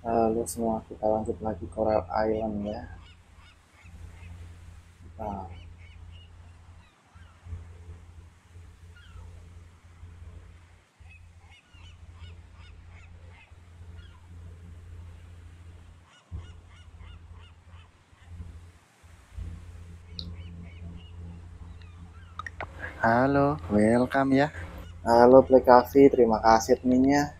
Lalu semua kita lanjut lagi Coral Island ya. Nah. Halo, welcome ya. Halo Play Cafe, terima kasih adminnya.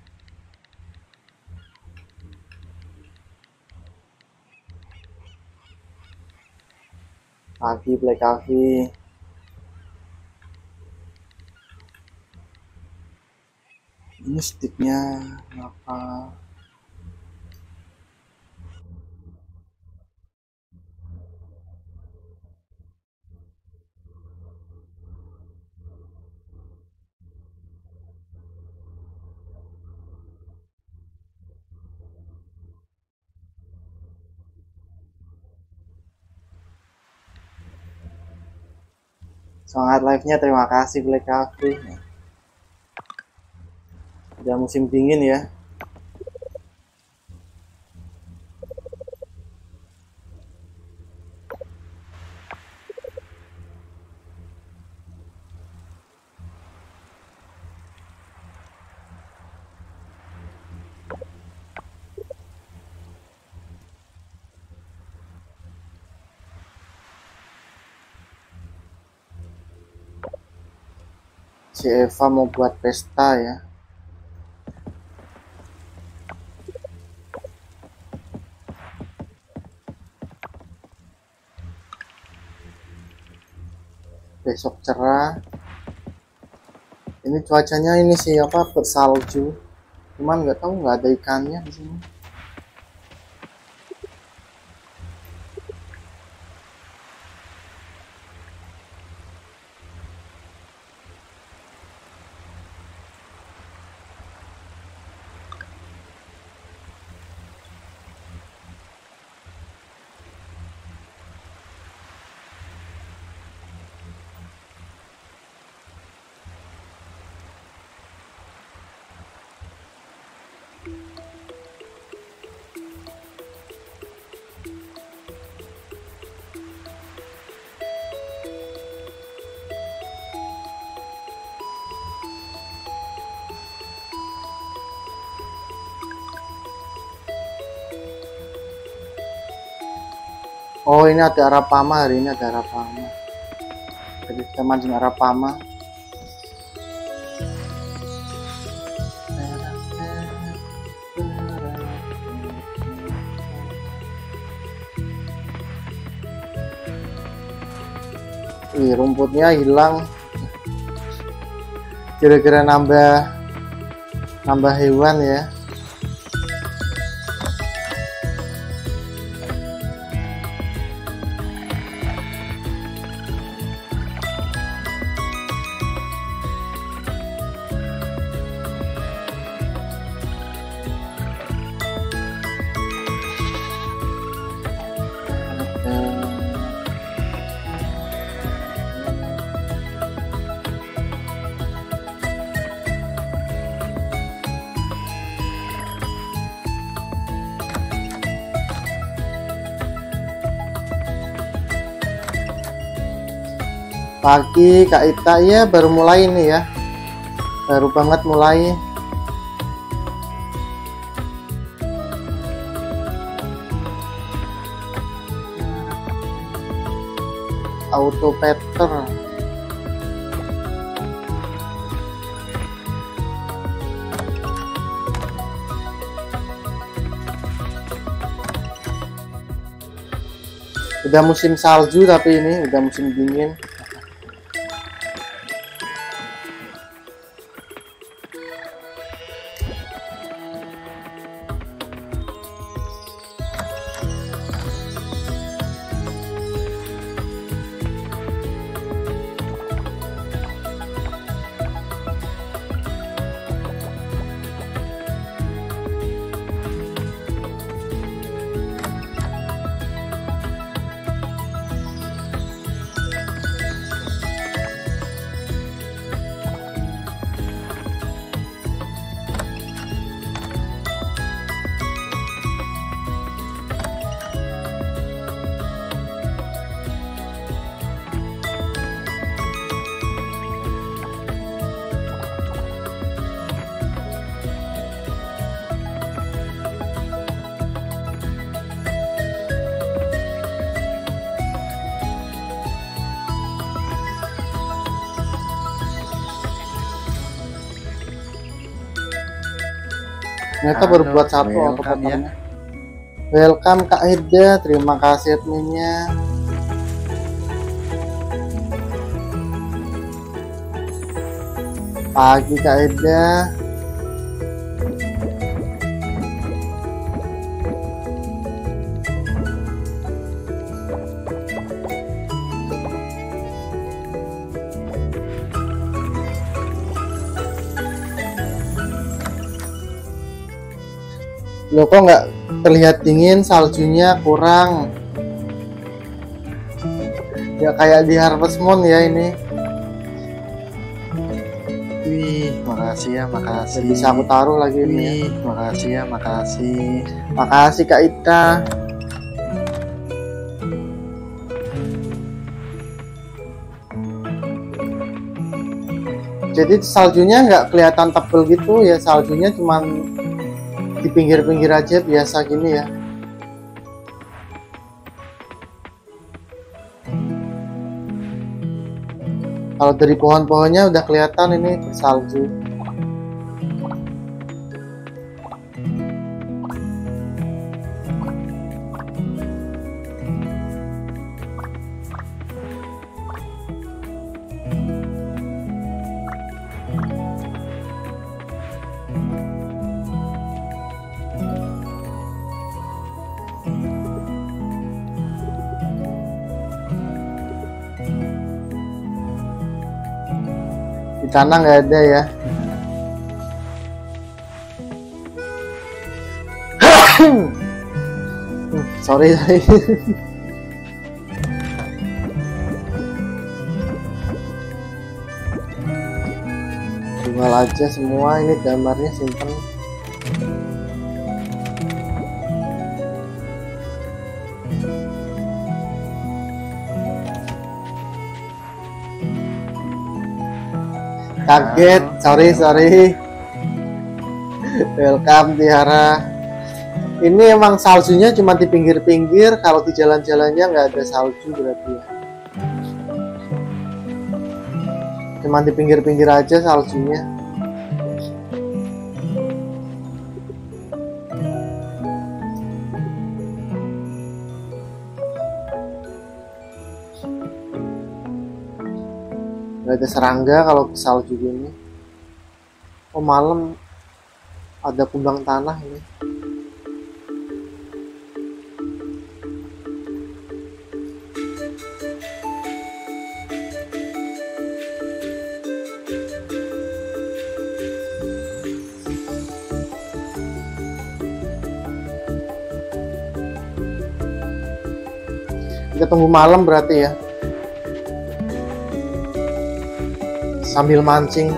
Pagi Play Cafe. Ini sticknya apa? Semangat live-nya, terima kasih Black Cafe. Udah musim dingin ya. Si Eva mau buat pesta ya. Besok cerah. Ini cuacanya ini sih apa bersalju. Cuman nggak tahu nggak ada ikannya di sini. Oh ini ada Arapama hari ini ada Arapama. Jadi kita mancing Arapama. Wih, rumputnya hilang. Kira-kira nambah nambah hewan ya. Pagi Kak Ita. Ya baru mulai nih ya. Baru banget mulai. Auto peter udah musim salju tapi ini udah musim dingin Ternyata baru Halo, buat satu welcome autopoternya. Welcome Kak Eda, terima kasih adminnya. Pagi Kak Eda. Loh kok nggak terlihat dingin saljunya kurang ya kayak di Harvest Moon ya ini Wih, makasih ya, makasih. bisa aku taruh lagi ini ya. Makasih ya, makasih. makasih Kak Ita jadi saljunya nggak kelihatan tebel gitu ya saljunya cuman di pinggir-pinggir aja biasa gini ya. Kalau dari pohon-pohonnya udah kelihatan ini salju tanah nggak ada ya. Sorry sorry. Tinggal aja semua ini gambarnya simpen kaget sorry sorry. Welcome Tiara. Ini emang saljunya cuma di pinggir-pinggir kalau di jalan-jalannya nggak ada salju berarti ya. Cuma di pinggir-pinggir aja saljunya nggak ada serangga kalau salju gini oh malam ada kumbang tanah ini. Kita tunggu malam berarti ya sambil mancing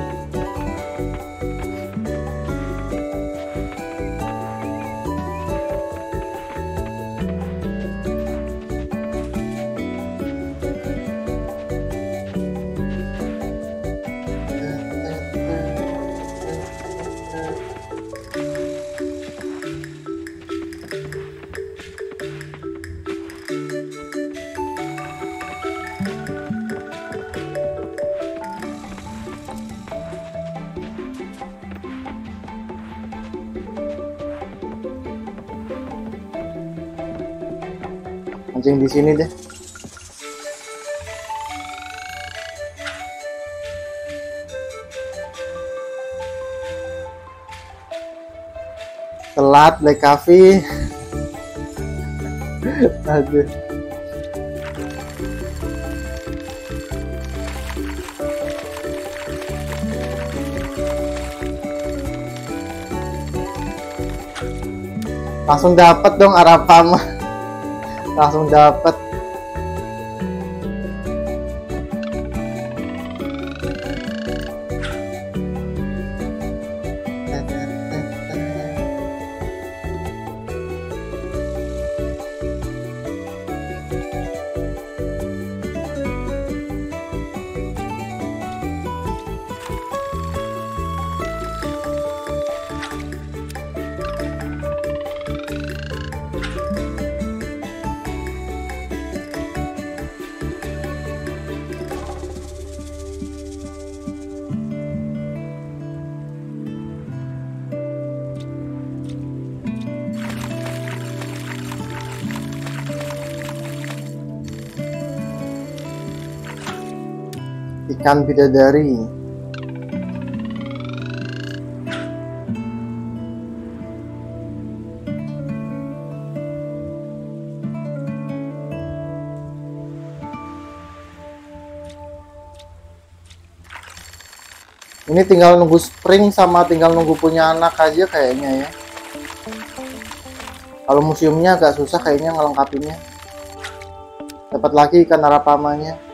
mancing di sini deh. Telat Black Coffee. Aduh. Langsung dapat dong Arapama langsung dapat ikan bidadari. Ini tinggal nunggu spring sama tinggal nunggu punya anak aja kayaknya ya. Kalau museumnya agak susah kayaknya ngelengkapinya. Dapat lagi ikan arapamanya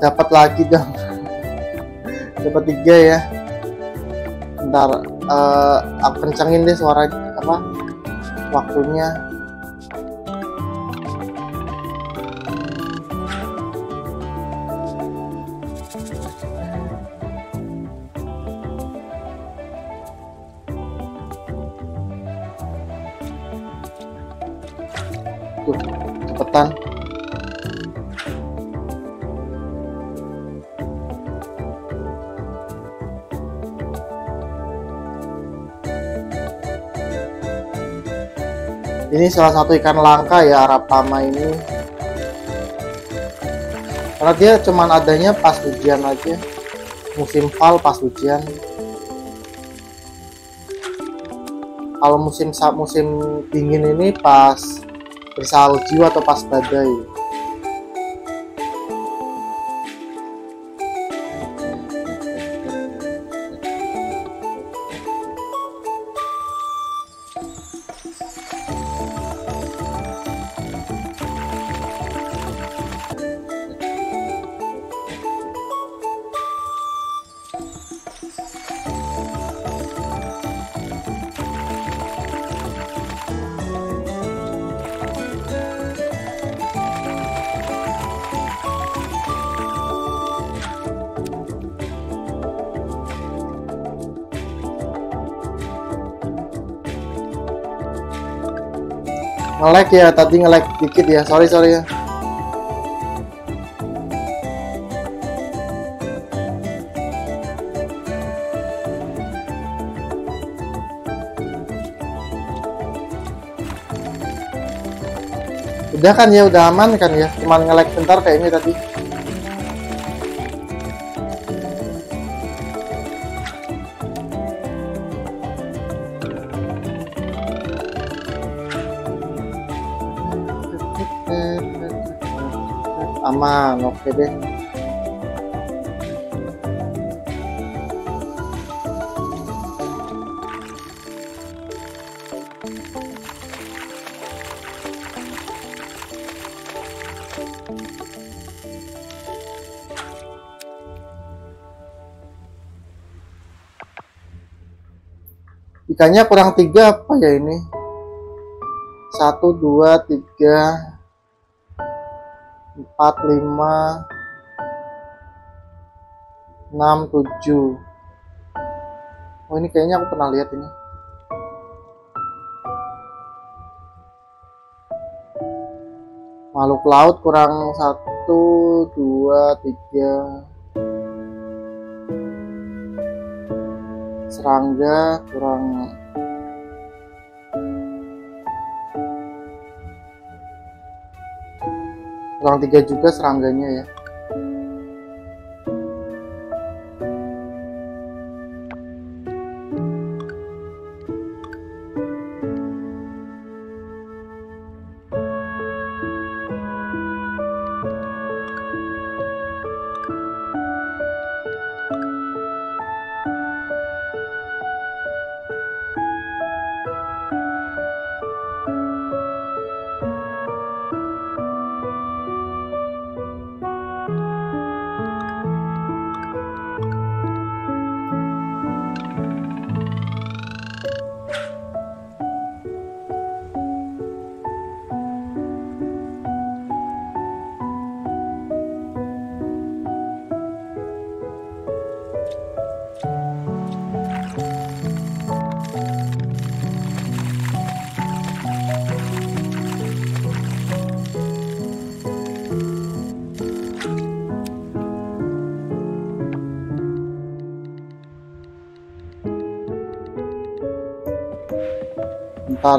dapat lagi dong. Dapat tiga ya. Ntar uh, aku kencengin deh suara apa waktunya salah satu ikan langka ya arapama ini. Karena dia cuman adanya pas hujan aja. Musim fall pas hujan kalau musim musim dingin ini pas bersalju atau pas badai nge-lag ya tadi nge-lag dikit ya. Sorry sorry ya. Udah kan ya udah aman kan ya? Cuman nge-lag bentar kayaknya tadi aman oke deh. Ikannya kurang tiga apa ya ini? Satu dua tiga empat lima enam tujuh. Oh ini kayaknya aku pernah lihat ini. Makhluk laut kurang satu dua tiga. Serangga kurang kurang tiga juga serangganya ya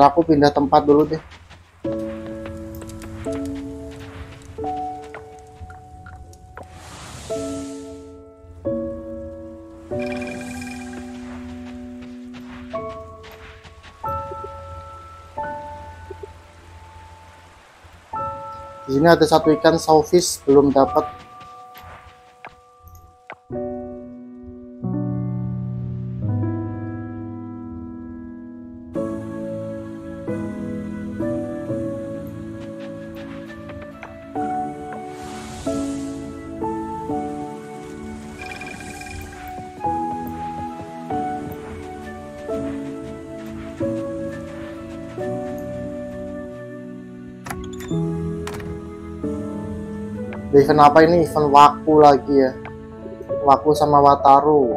Ntar aku pindah tempat dulu deh. Di sini ada satu ikan sawfish belum dapat. Event apa ini? Event Waku lagi ya. Waku sama Wataru.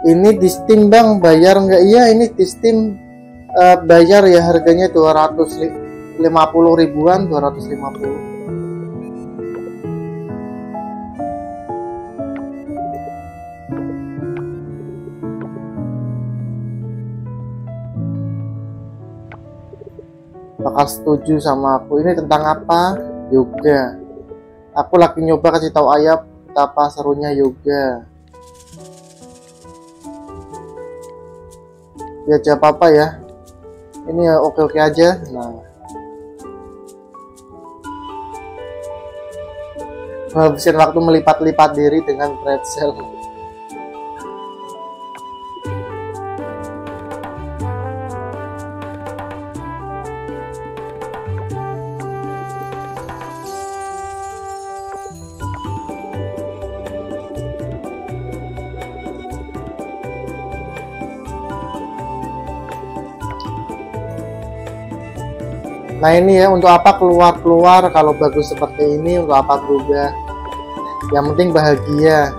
Ini di Steam bang, bayar nggak? Iya ini di Steam eh, bayar ya harganya 250 ribuan, 250. Bakal setuju sama aku. Ini tentang apa? Yoga. Aku lagi nyoba kasih tahu ayah betapa serunya yoga. Ya siapa apa ya? Ini ya oke oke aja. Nah. Menghabiskan waktu melipat-lipat diri dengan pretzel Nah ini ya untuk apa keluar-keluar kalau bagus seperti ini untuk apa berubah? Yang penting bahagia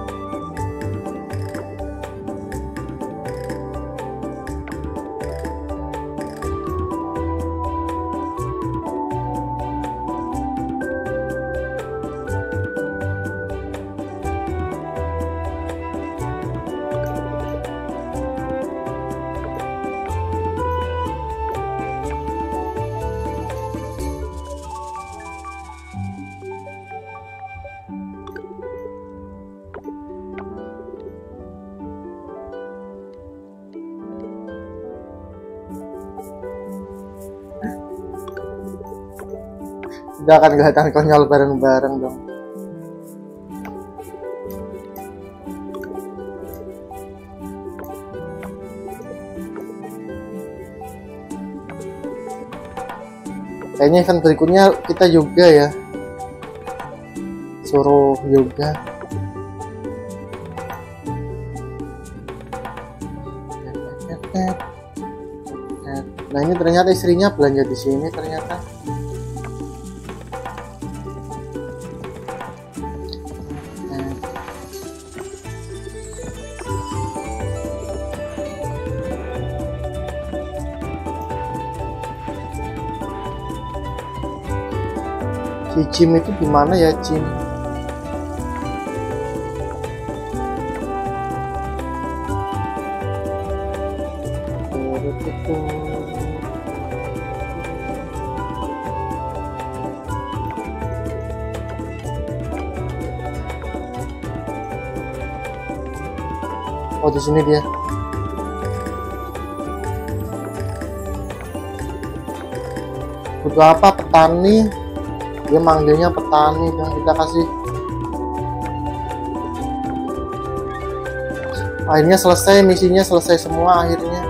Kita akan kelihatan konyol bareng-bareng dong. Kayaknya event berikutnya kita yoga ya. Suruh yoga. Nah ini ternyata istrinya belanja di sini ternyata. Si Jim itu gimana ya Jim? Oh di sini dia. Butuh apa petani? Dia manggilnya petani dan kita kasih. Akhirnya selesai misinya selesai semua akhirnya.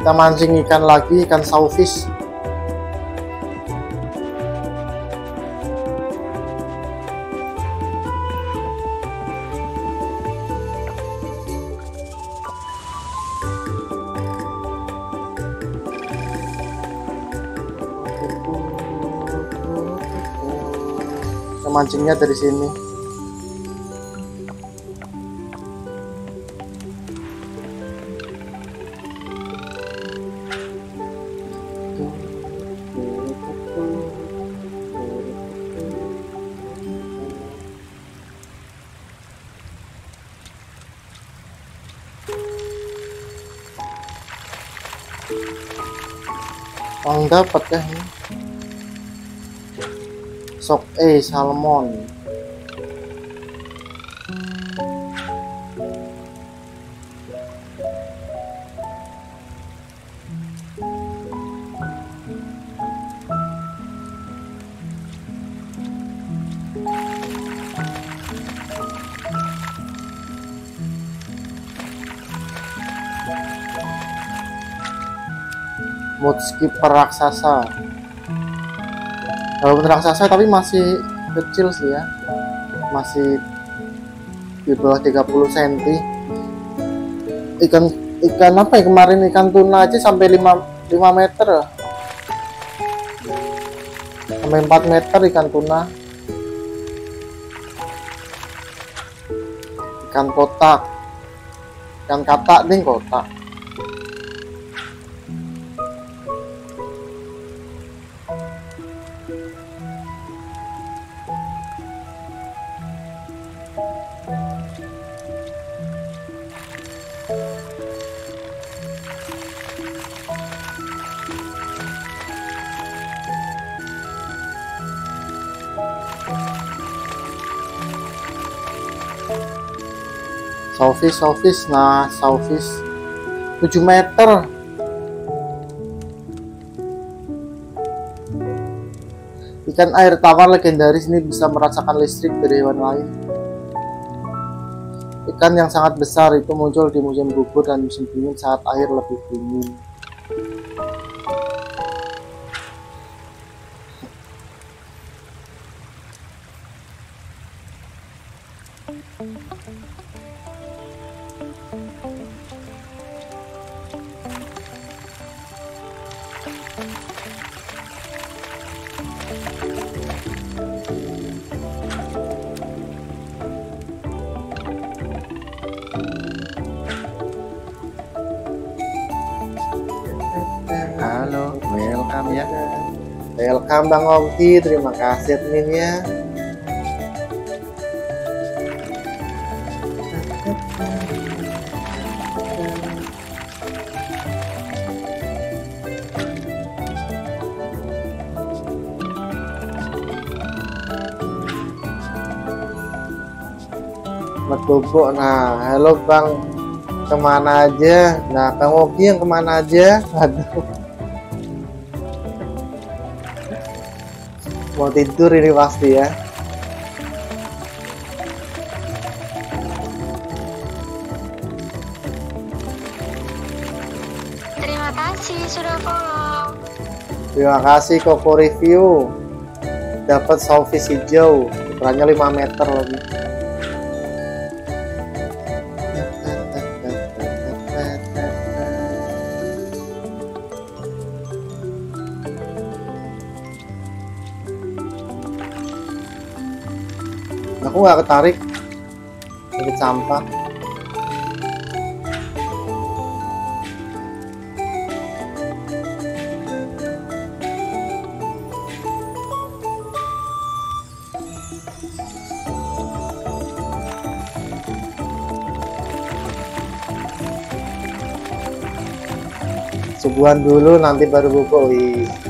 Kita mancing ikan lagi ikan sawfish. mancingnya dari sini Oh, dapat ya. Sok E salmon. mood skipper raksasa walaupun raksasa tapi masih kecil sih ya. Masih di bawah 30 cm ikan ikan apa ya? Kemarin ikan tuna aja sampai 5, 5 meter. Sampai 4 meter ikan tuna. Ikan kotak. Ikan katak ding kotak Sawfish, sawfish, nah sawfish 7 meter Ikan air tawar legendaris ini bisa merasakan listrik dari hewan lain. Ikan yang sangat besar itu muncul di musim gugur dan musim dingin saat air lebih dingin. Bang Ongki, terima kasih adminnya. Bobo, nah halo Bang. Ke mana aja? Nah Bang Oki yang ke mana aja? Aduh mau tidur ini pasti ya. Terima kasih sudah follow. terima kasih Koko review. Dapat salvis hijau ukurannya 5 meter lagi aku nggak ketarik. Sedikit sampah. Subuhan dulu nanti baru buka. Wih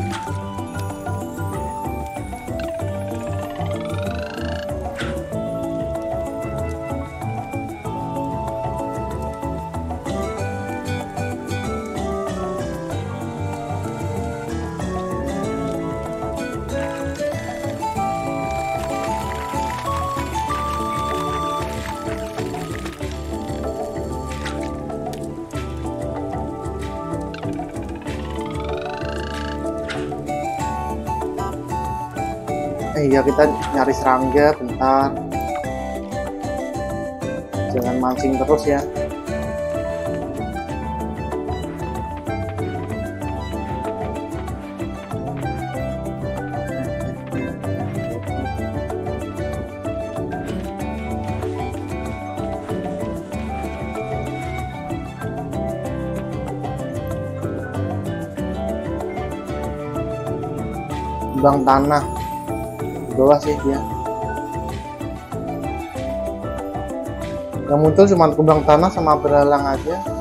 kita nyari serangga bentar. Jangan mancing terus ya. Bang tanah bawah sih dia yang muncul cuma kembang tanah sama beralang aja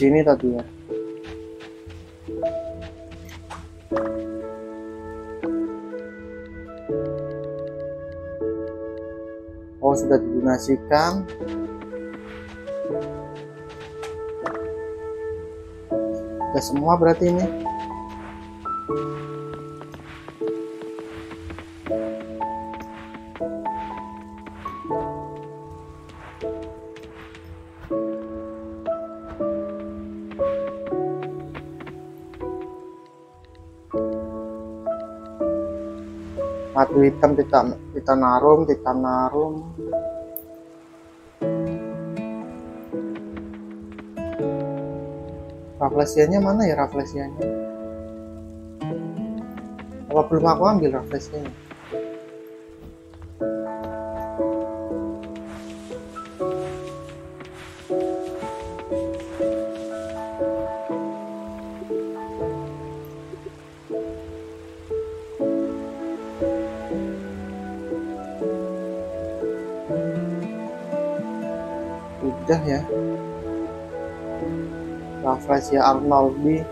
sini tadi ya. Oh sudah didonasikan udah semua berarti ini madu hitam titan titanarum titanarum raflesianya mana ya raflesianya? Apa belum aku ambil raflesianya Rafflesia Arnoldi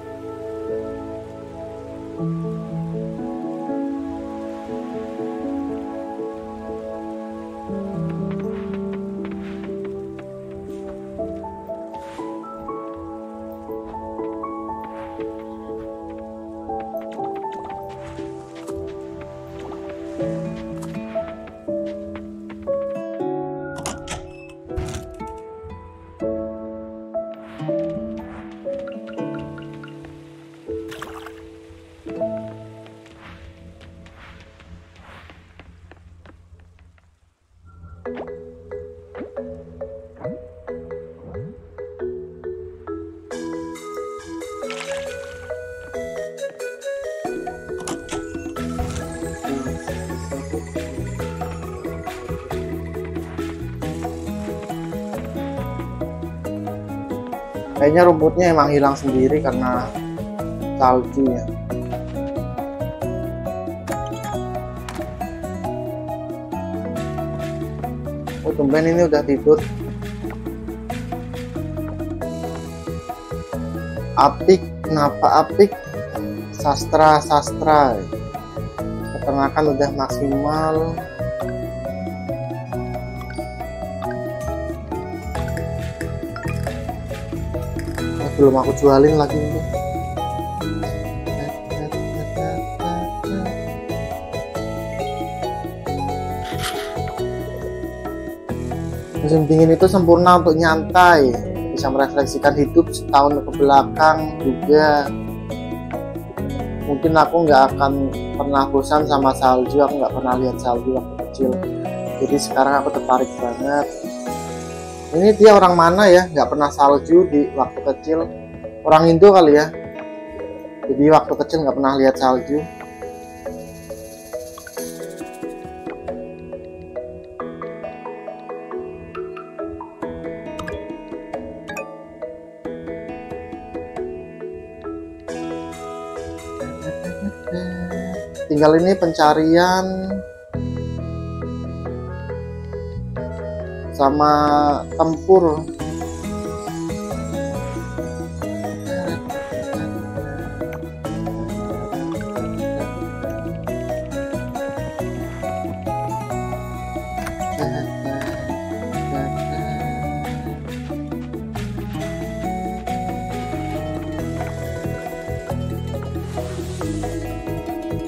kayaknya rumputnya emang hilang sendiri karena salju ya. Oh tumben ini udah tidur. Apik kenapa apik? Sastra sastra. Peternakan udah maksimal belum aku jualin lagi ini. Musim dingin itu sempurna untuk nyantai. Bisa merefleksikan hidup setahun ke belakang juga. Mungkin aku nggak akan pernah bosan sama salju. Aku nggak pernah lihat salju waktu kecil. Jadi sekarang aku tertarik banget ini dia orang mana ya? Nggak pernah salju di waktu kecil. Orang Indo kali ya. Jadi waktu kecil nggak pernah lihat salju. Tinggal ini pencarian sama tempur.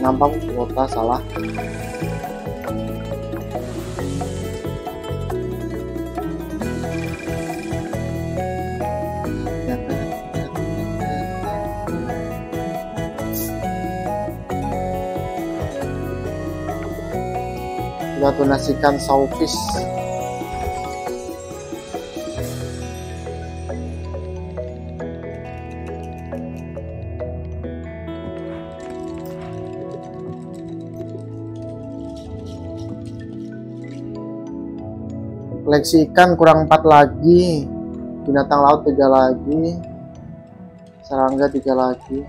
Nampak kuota salah donasikan sawfish koleksi ikan kurang empat lagi binatang laut tiga lagi serangga tiga lagi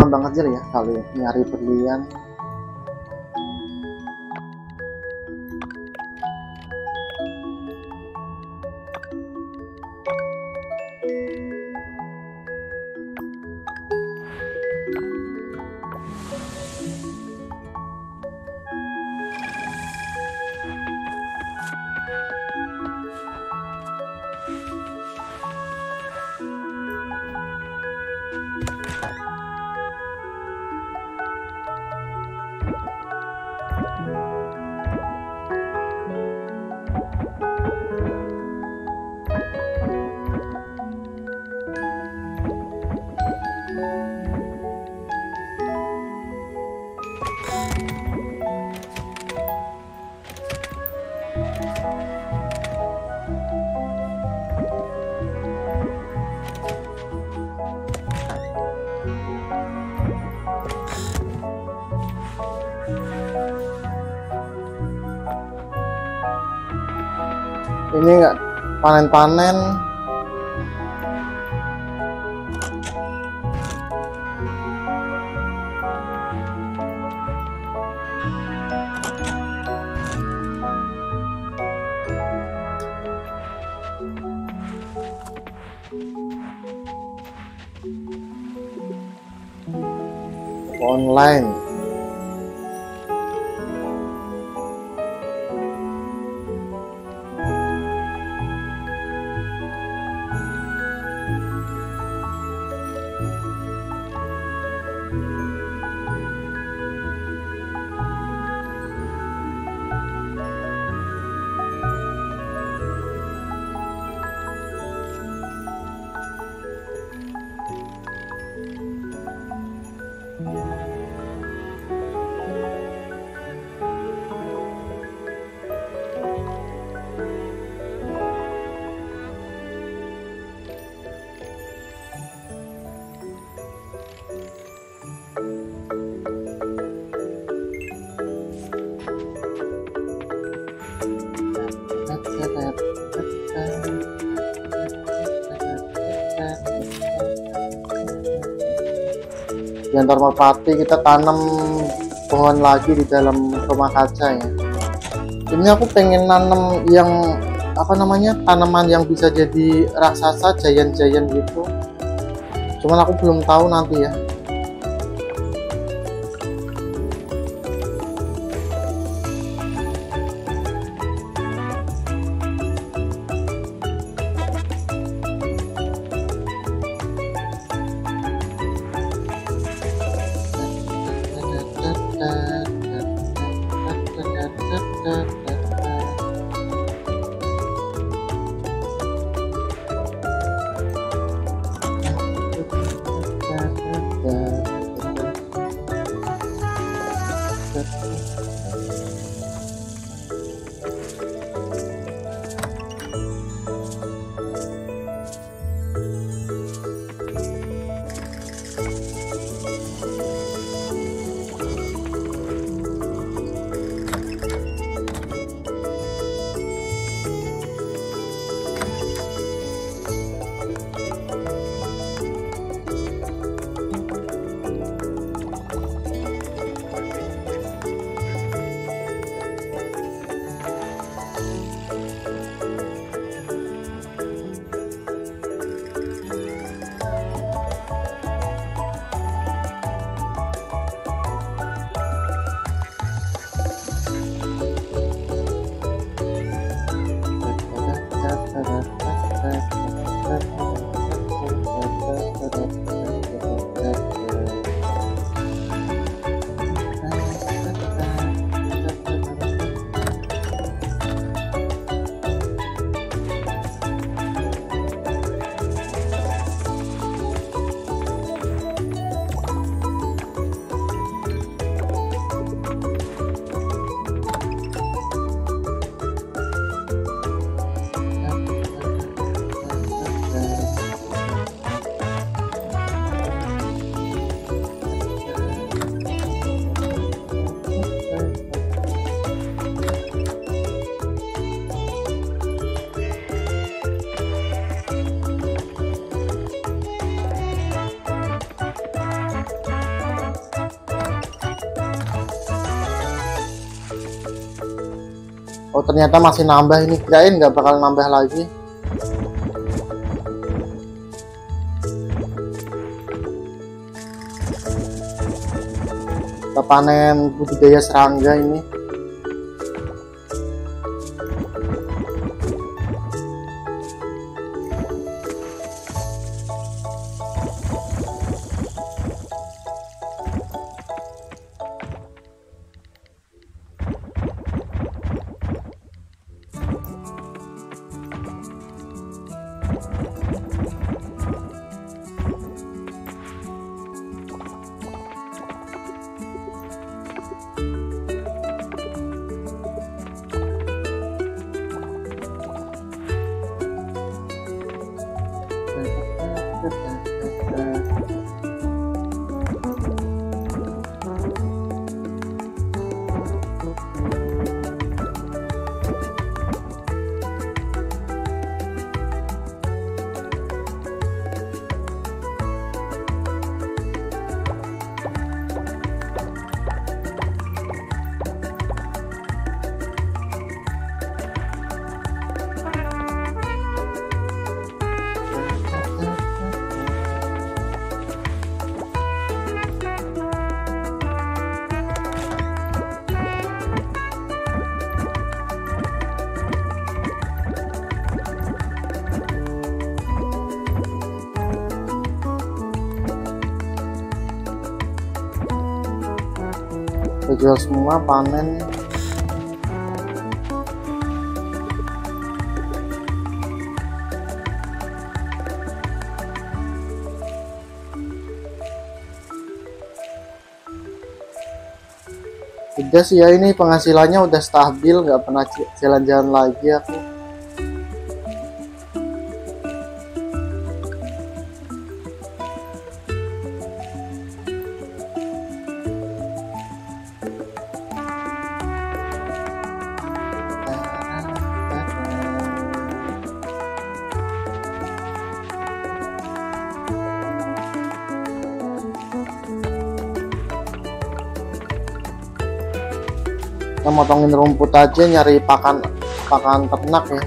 aku nambang kecil ya kali nyari berlian panen-panen merpati kita tanam pohon lagi di dalam rumah kaca ya. Ini aku pengen nanam yang apa namanya tanaman yang bisa jadi raksasa giant-giant gitu. Cuman aku belum tahu nanti ya oh ternyata masih nambah ini. Kirain nggak bakal nambah lagi. Kita panen budidaya serangga ini kita jual semua panen. Udah sih ya ini penghasilannya udah stabil nggak pernah jalan-jalan lagi aku motongin rumput aja nyari pakan pakan ternak ya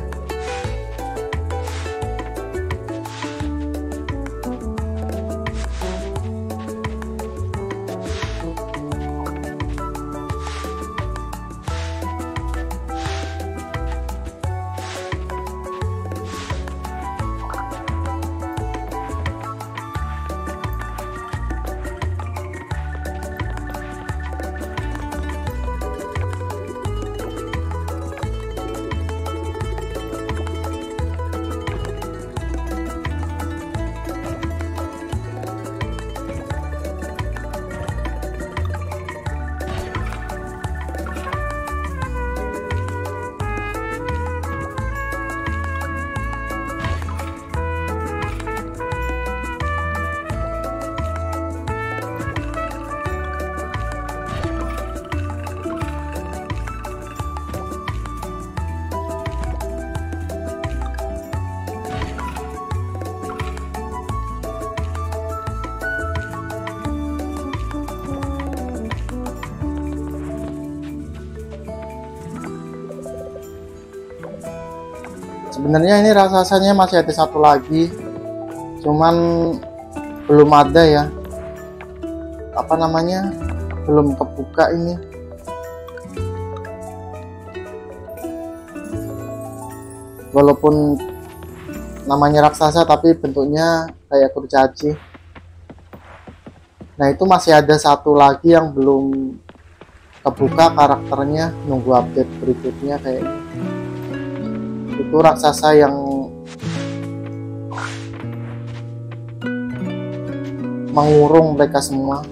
sebenarnya ini rasanya masih ada satu lagi. Cuman belum ada ya. Apa namanya? Belum kebuka ini. Walaupun namanya raksasa tapi bentuknya kayak kurcaci. Nah itu masih ada satu lagi yang belum kebuka karakternya. Nunggu update berikutnya kayak itu raksasa yang mengurung mereka semua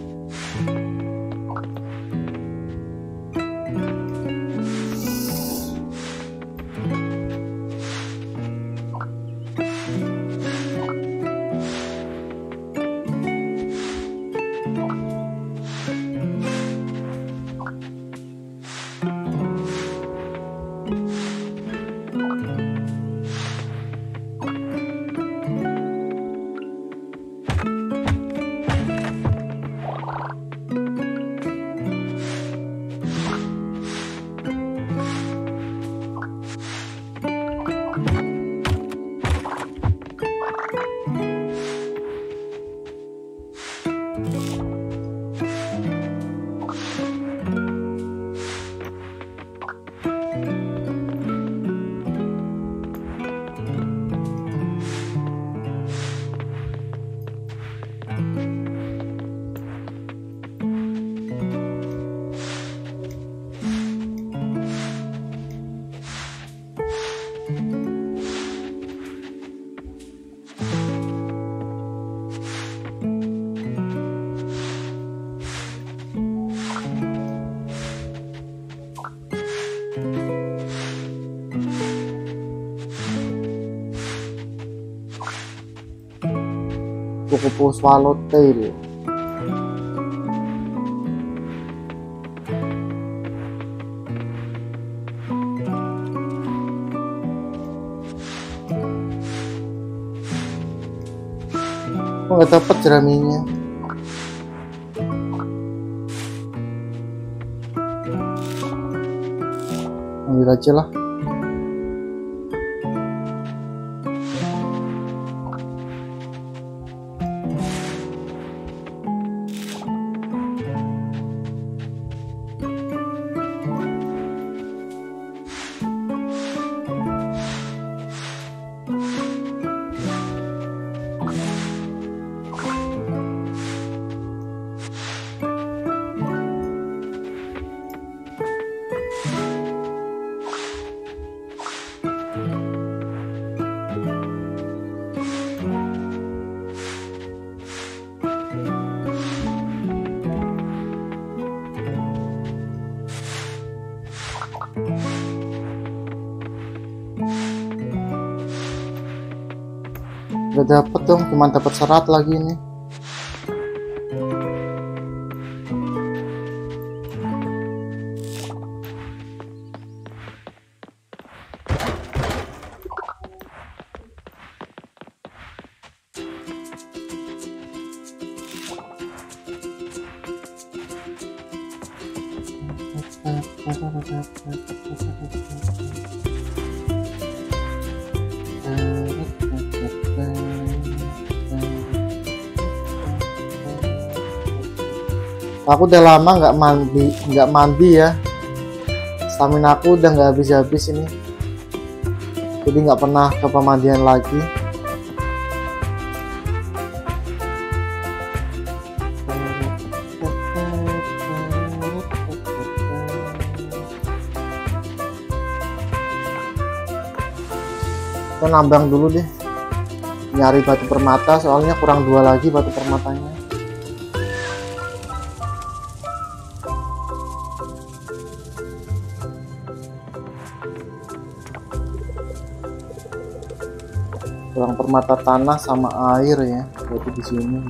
kupu-kupu swallowtail Oh, nggak dapat jeraminya. Ambil aja lah. Cuma dapat serat lagi nih. Aku udah lama nggak mandi, nggak mandi ya. Stamina aku udah nggak habis-habis ini. Jadi nggak pernah ke pemandian lagi. Kita nambang dulu deh. Nyari batu permata soalnya kurang dua lagi batu permatanya. Permata tanah sama air ya berarti di sini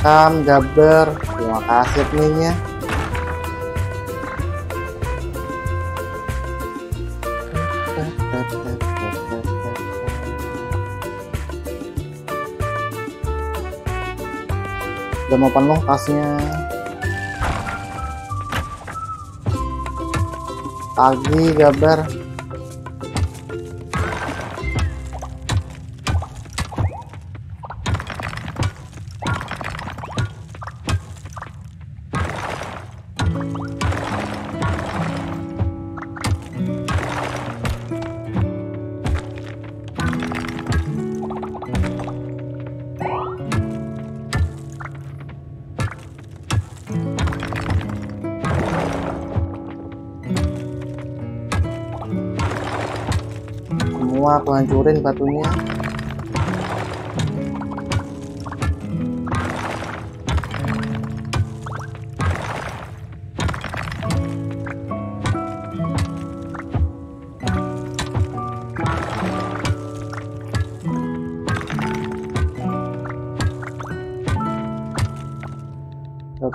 welcome Jaber terima kasih adminnya udah mau penuh tasnya. Pagi Jaber ngancurin batunya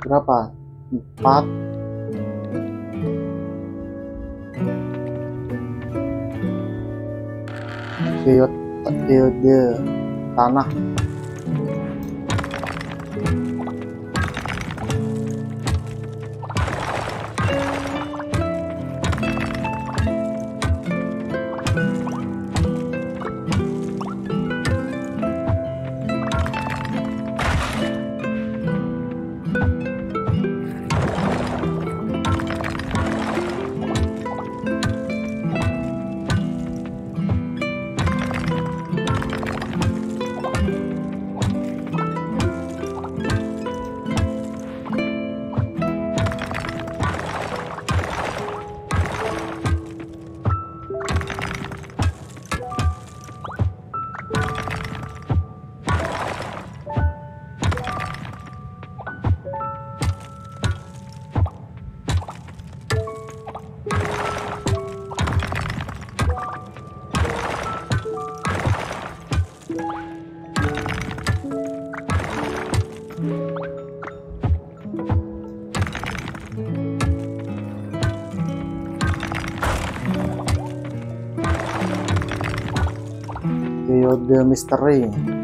berapa? 4 periode periode tanah. Mr.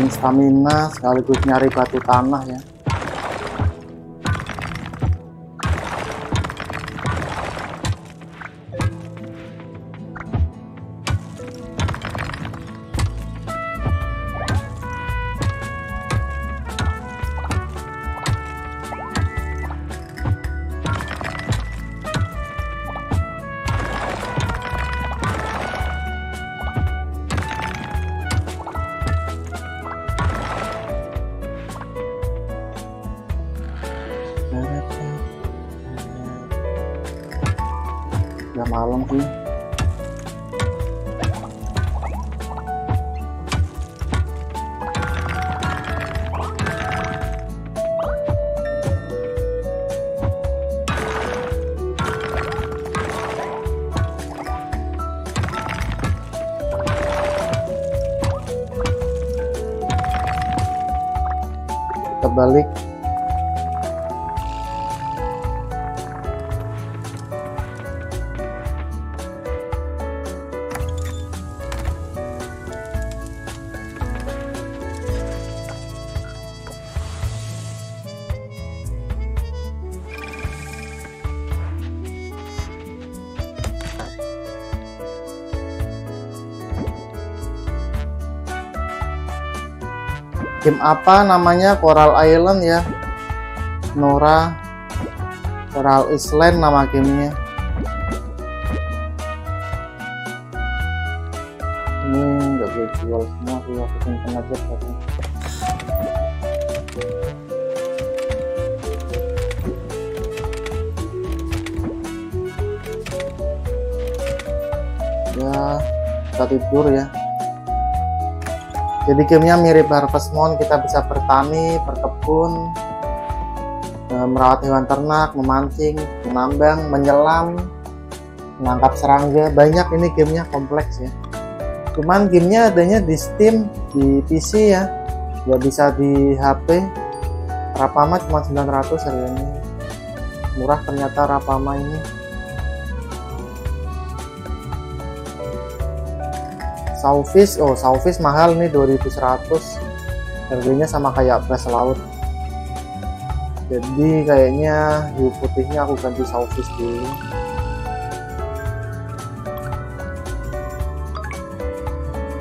habisin stamina sekaligus nyari batu tanah ya apa namanya Coral Island ya. Nora Coral Island nama gamenya. Ini nggak boleh jual semua sih aku simpen aja tapi ya kita tidur ya jadi gamenya mirip Harvest Moon kita bisa bertani berkebun eh, merawat hewan ternak memancing menambang menyelam menangkap serangga. Banyak ini gamenya kompleks ya. Cuman gamenya adanya di Steam di PC ya. Nggak bisa di HP Rapama cuma 900 harganya. Murah ternyata Rapama ini Sawfish oh Sawfish mahal nih 2100 harganya sama kayak beras laut. Jadi kayaknya hiu putihnya aku ganti Sawfish dulu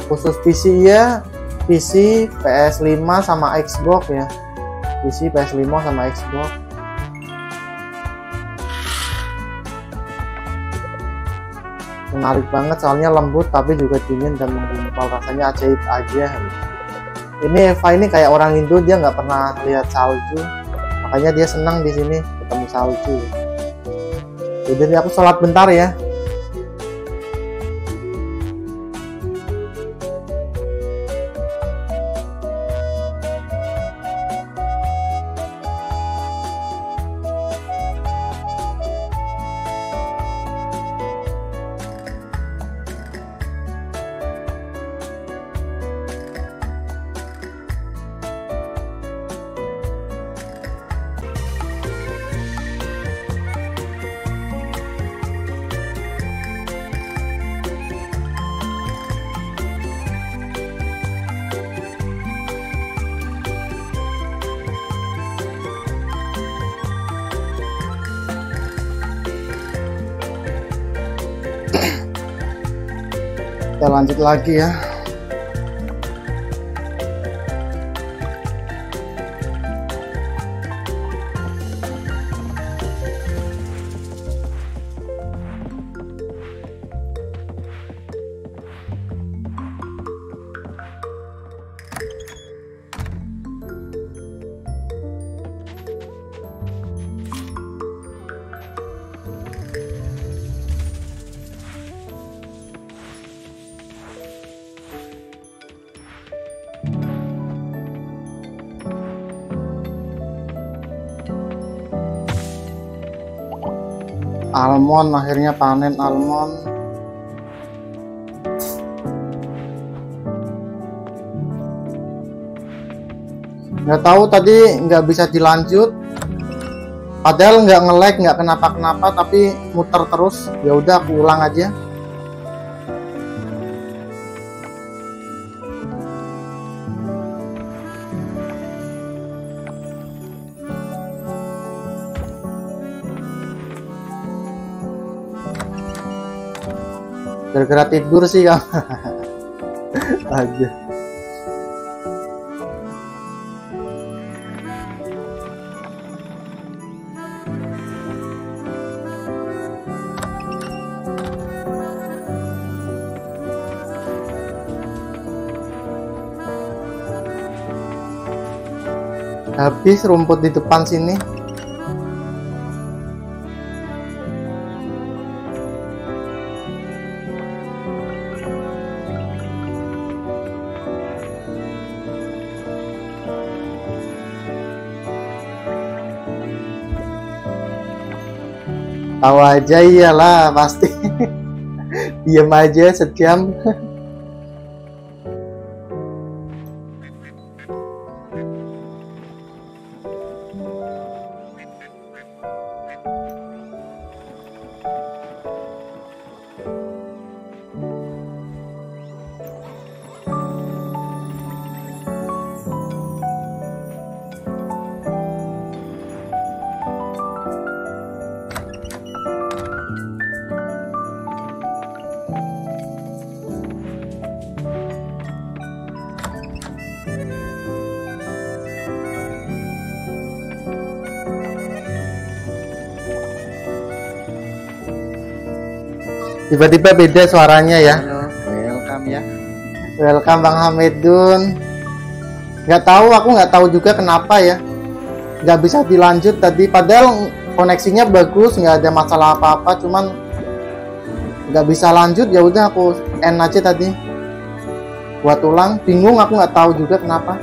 khusus PC ya PC PS5 sama Xbox ya. PC PS5 sama Xbox menarik banget soalnya lembut tapi juga dingin dan menggumpal rasanya ajaib aja. Ini Eva ini kayak orang Indo dia nggak pernah lihat salju. Makanya dia senang di sini ketemu salju. Jadi aku sholat bentar ya lanjut lagi ya almond akhirnya panen almond. Nggak tahu tadi nggak bisa dilanjut. Padahal nggak nge-lag nggak kenapa-kenapa tapi muter terus. Ya udah aku ulang aja gara-gara tidur sih kamu aja. Habis rumput di depan sini tahu aja iyalah pasti. Diam aja sejam tiba-tiba beda suaranya ya. Halo, welcome ya. welcome Bang Hamidun nggak tahu aku nggak tahu juga kenapa ya. Nggak bisa dilanjut tadi padahal koneksinya bagus nggak ada masalah apa-apa cuman nggak bisa lanjut. Ya udah aku end aja tadi. Buat ulang bingung aku nggak tahu juga kenapa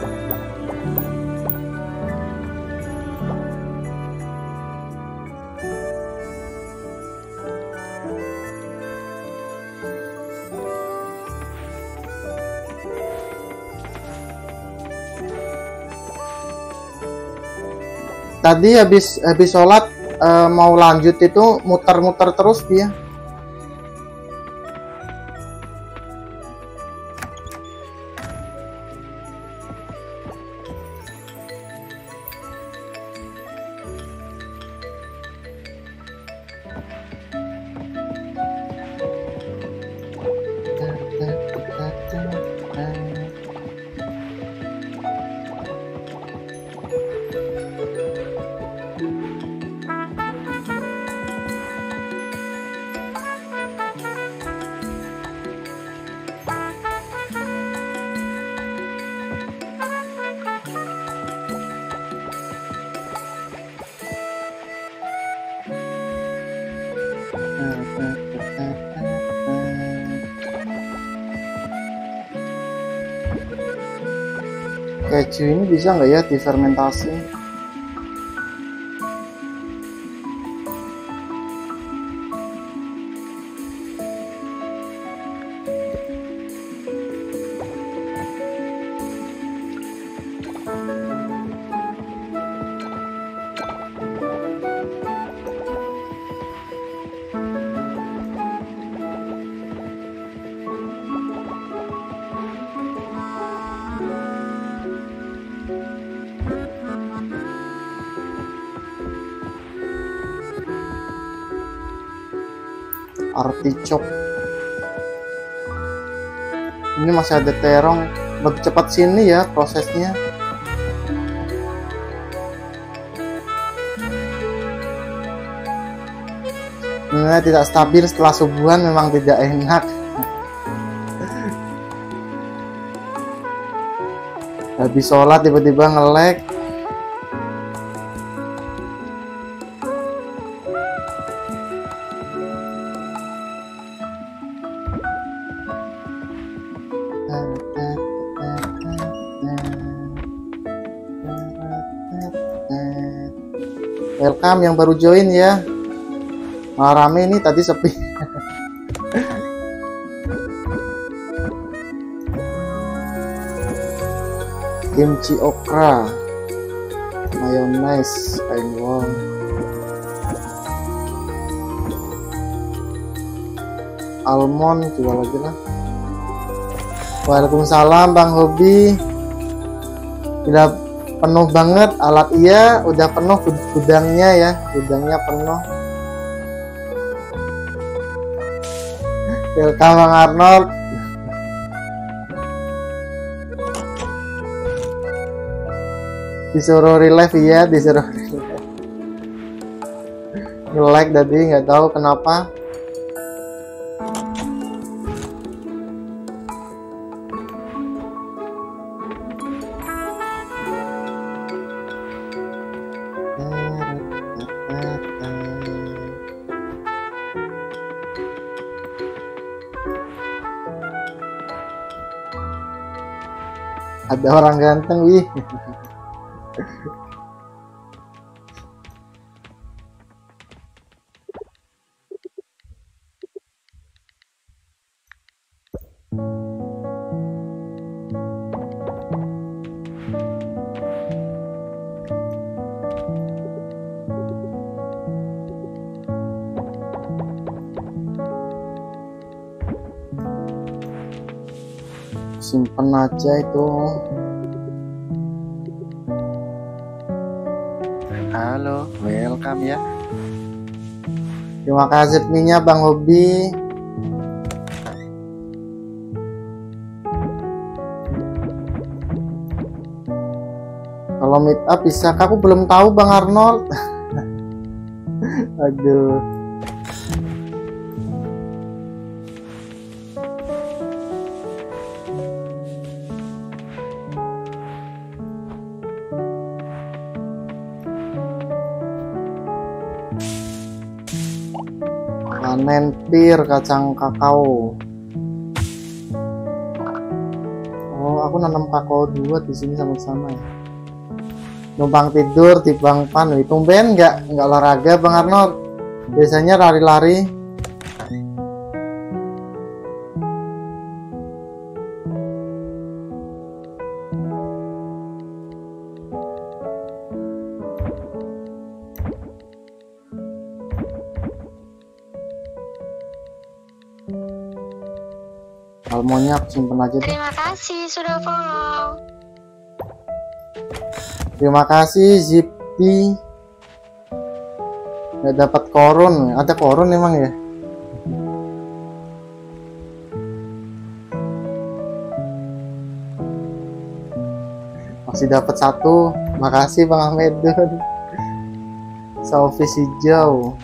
tadi habis habis sholat eh, mau lanjut itu muter-muter terus dia keju ini bisa nggak ya difermentasi artichok ini masih ada terong. Lebih cepat sini ya prosesnya. Ini tidak stabil setelah subuhan memang tidak enak. Habis sholat tiba-tiba ngelek welcome yang baru join ya. Malah rame ini tadi sepi. Kimchi okra. Mayonnaise ayam almond juga lagi lah. Waalaikumsalam Bang Hobi. Udah penuh banget alat iya udah penuh gud- gudangnya ya gudangnya penuh. Welcome Bang Arnold. Disuruh relive iya disuruh relive nge-lag tadi nggak tahu kenapa ada orang ganteng wih. Simpen aja itu terima kasih adminnya Bang Hobi kalau meet up bisa aku belum tahu Bang Arnold. Aduh pir kacang kakao. Oh aku nanam kakao dua di sini sama-sama ya. Numpang tidur di bang pan. Wih, tumben nggak nggak olahraga bang Arnold? Biasanya lari-lari Aja deh. Terima kasih sudah follow. Terima kasih Zippy. Nggak dapat koron. Ada koron emang ya? Masih dapat satu. Makasih Bang Ahmedun. Selfie hijau.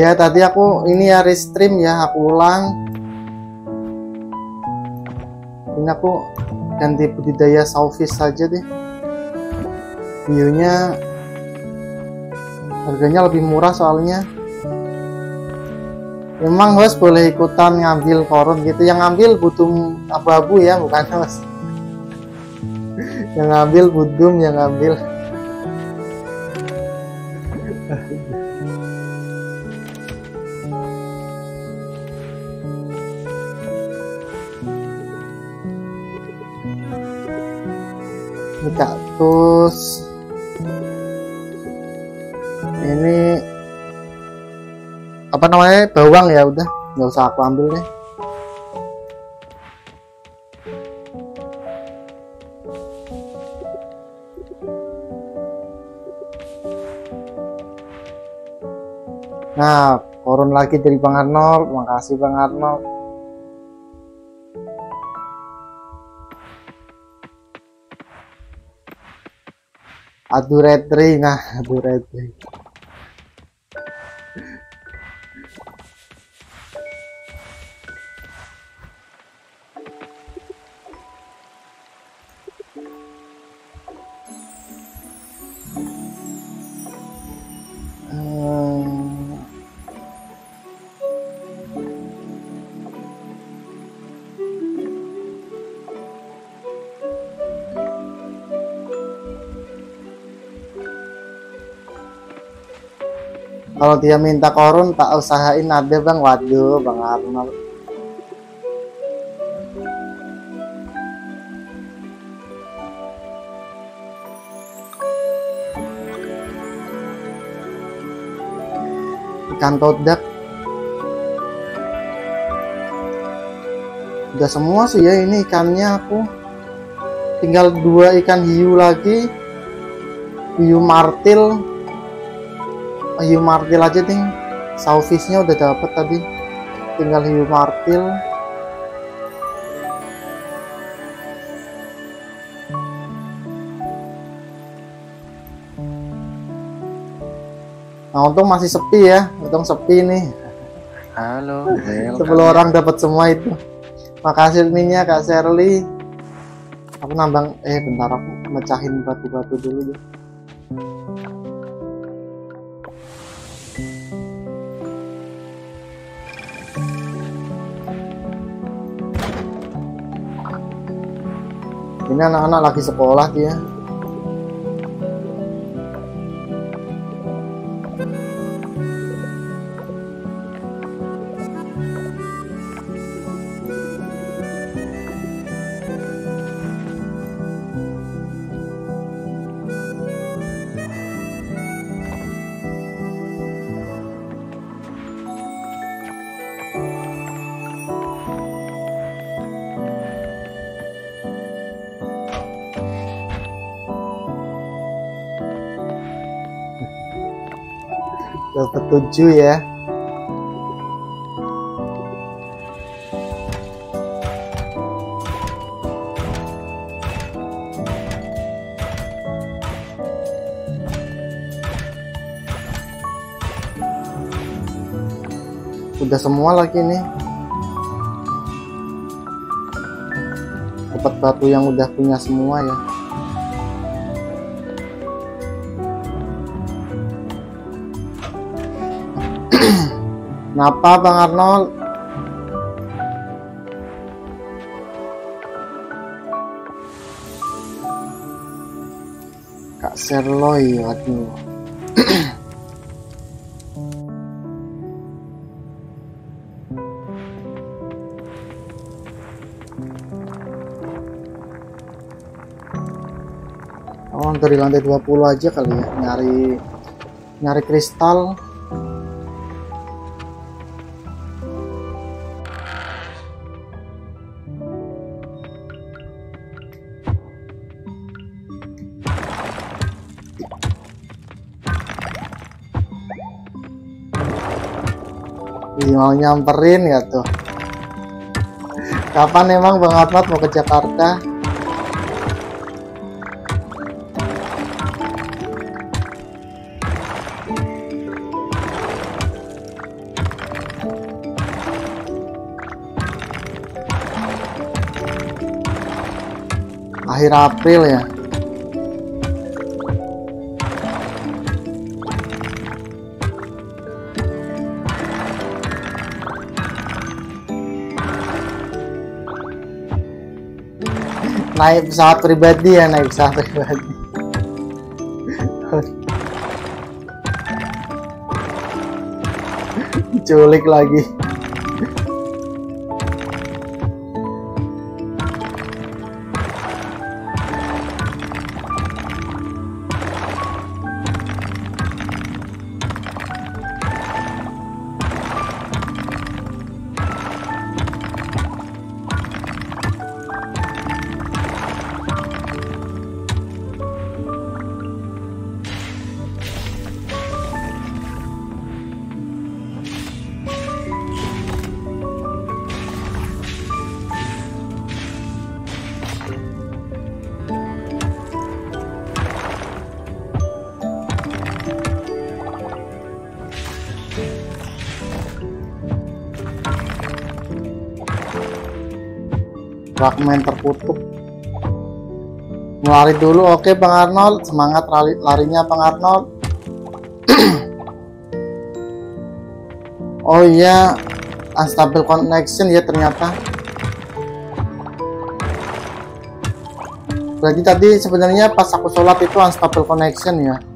Iya tadi aku ini ya restream ya aku ulang. Ini aku ganti budidaya sawfish saja deh. View-nya harganya lebih murah soalnya. Emang host boleh ikutan ngambil koron gitu. Yang ngambil budum abu-abu ya bukan host. yang ngambil budum yang ngambil. Ini kaktus ini apa namanya? Bawang ya udah. Nggak usah aku ambil deh. Nah koron lagi dari Bang Arnold. Makasih Bang Arnold Aduretri nah Aduretri Hmm. Kalau dia minta korun tak usahain ada bang. Waduh bang Arnold ikan todak. Udah semua sih ya ini ikannya aku. Tinggal dua ikan hiu lagi. Hiu martil hiu martil aja ting. Sawfishnya udah dapet tadi. Tinggal hiu martil. Nah untung masih sepi ya. Untung sepi nih. Halo, welcome 10 ya. orang dapat semua itu. Makasih ininya kak Shirley aku nambang eh bentar aku mecahin batu-batu dulu deh ini anak-anak lagi sekolah dia dapat tujuh ya. Udah semua lagi nih dapat batu yang udah punya semua ya Kenapa Bang Arnold? Kak Serloy, waduh. Oh oh dari lantai 20 aja kali ya nyari nyari kristal mau nyamperin ya tuh. Kapan emang Bang Ahmad mau ke Jakarta? Akhir April ya naik pesawat pribadi ya naik pesawat pribadi. Culik lagi fragmen tertutup lari dulu oke Bang Arnold. Semangat lari larinya Bang Arnold. Oh iya unstable connection ya ternyata. Berarti tadi sebenarnya pas aku sholat itu unstable connection ya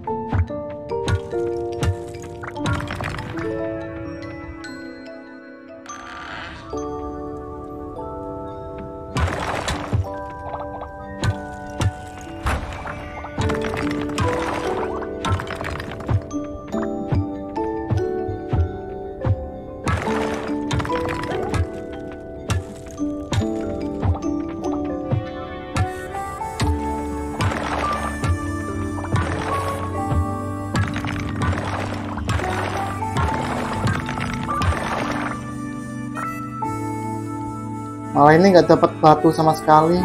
nggak dapat batu sama sekali.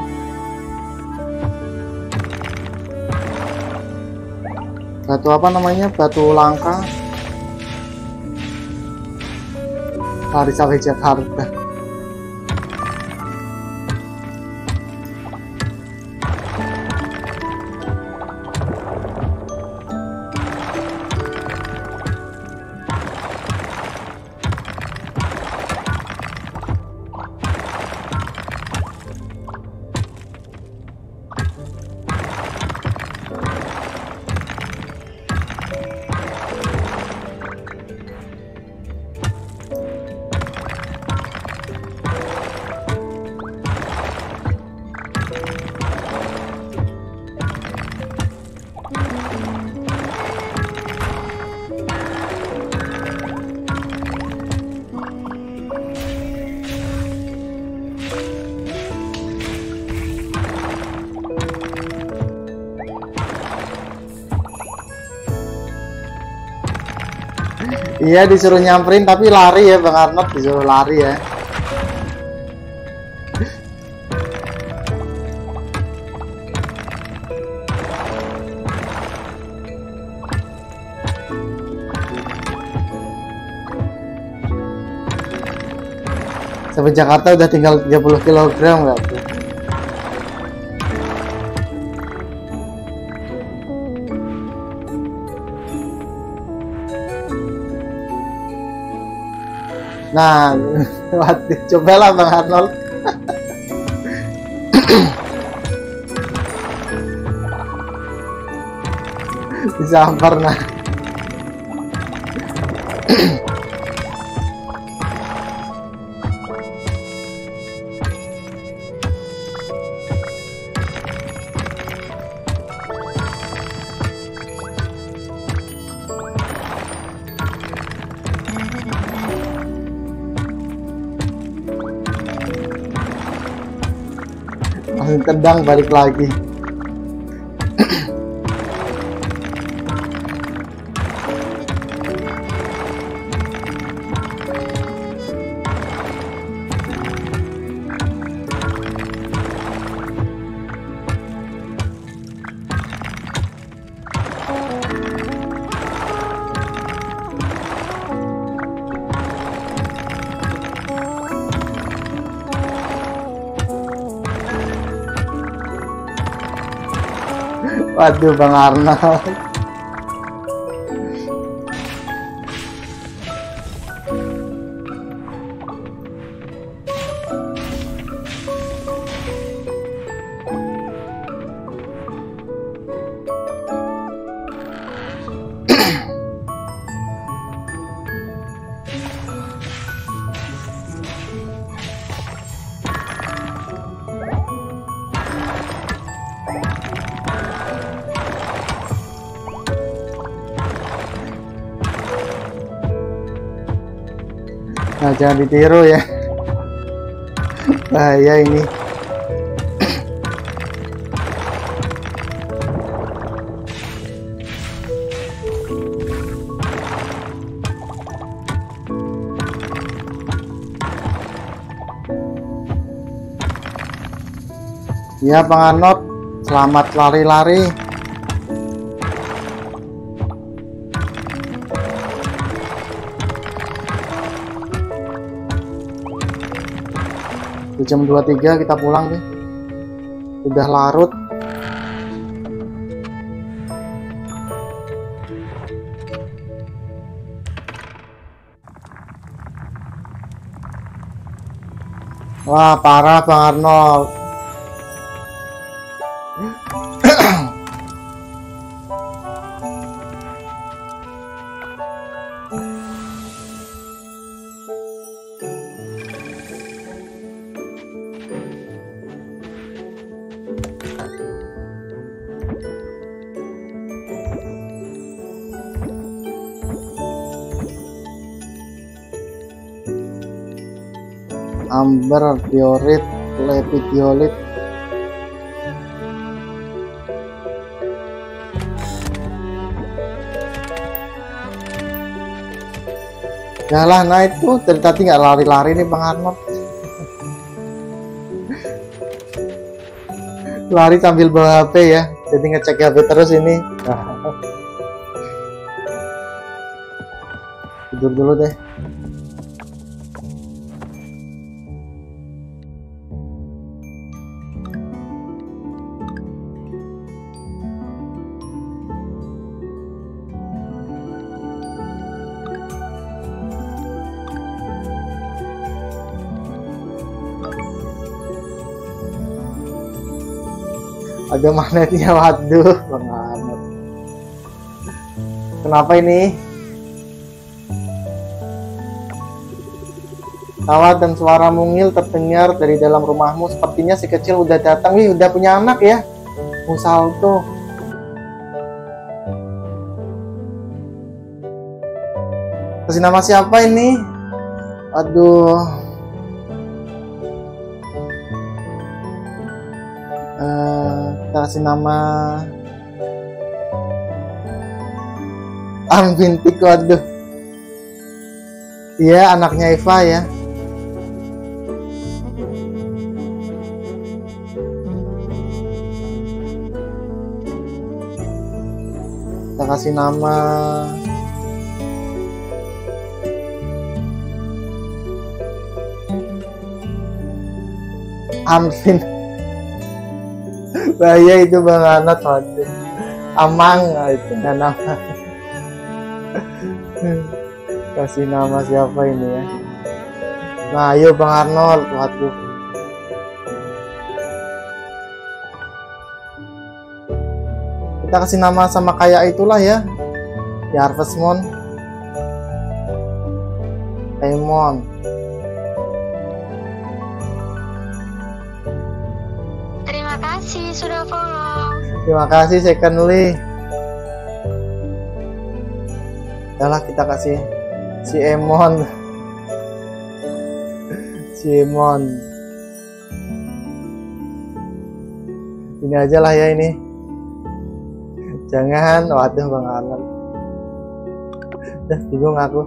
Batu apa namanya? Batu langka. Sampai Jakarta Iya disuruh nyamperin tapi lari ya Bang Arnold disuruh lari ya. Sampai Jakarta udah tinggal 30 kg nggak Nah, waduh, cobalah Bang Arnold. Disampar nah. Langsung tendang balik lagi Waduh Bang Arnold Nah jangan ditiru ya. Bahaya ini. Ya Bang Arnold. Selamat lari-lari jam 23 kita pulang deh udah larut. Wah parah Bang Arnold amber diorit lepidiolit Yalah, nah itu dari tadi nggak lari-lari nih Bang Arnold. lari sambil bawa HP ya, jadi ngecek HP terus ini. Tidur dulu deh. Ada magnetnya waduh bang Ahmad kenapa ini? Tawa dan suara mungil terdengar dari dalam rumahmu. Sepertinya si kecil udah datang. Wih udah punya anak ya? Musalto kasih nama siapa ini? Aduh kasih nama. Arvin Tik waduh. Iya anaknya Eva ya. Kita kasih nama. Arvin bahaya itu bang Anat waduh. Amang ah, itu nama. Kasih nama siapa ini ya? Nah ayo bang Arnold waduh. Kita kasih nama sama kayak itulah ya. Di Harvest Moon. Paymon sudah follow. Terima kasih secondly. Yalah kita kasih si Emon. si Emon. ini aja lah ya ini jangan waduh bang Alan Dah bingung aku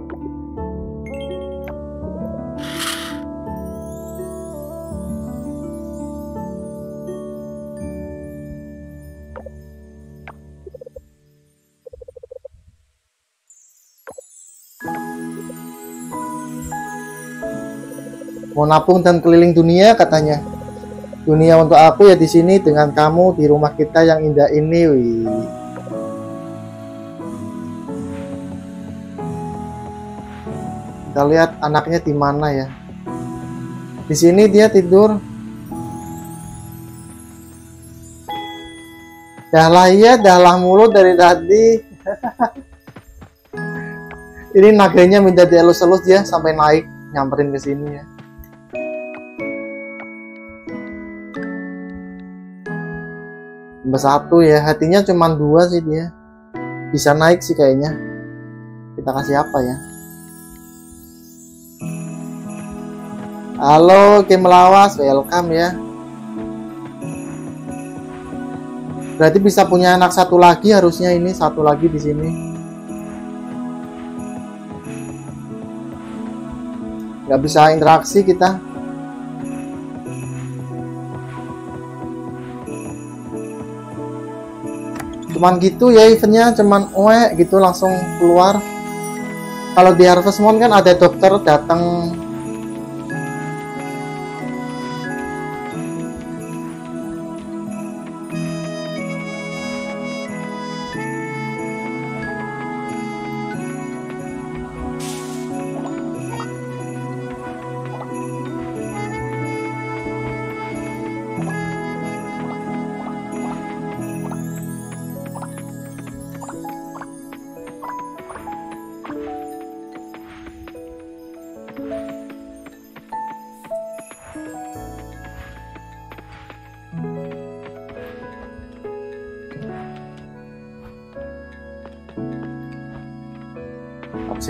mau napung dan keliling dunia katanya. Dunia untuk aku ya di sini dengan kamu di rumah kita yang indah ini wih. Kita lihat anaknya di mana ya. Di sini dia tidur. Dah lah iya dah lah mulu dari tadi. Ini naganya minta dielus-elus ya sampai naik nyamperin ke sini ya tambah satu ya. Hatinya cuma dua sih dia. Bisa naik sih kayaknya. Kita kasih apa ya? Halo game lawas. Welcome ya. Berarti bisa punya anak satu lagi harusnya ini satu lagi di sini. Nggak bisa interaksi kita cuman gitu ya eventnya cuman oe gitu langsung keluar. Kalau di Harvest Moon kan ada dokter datang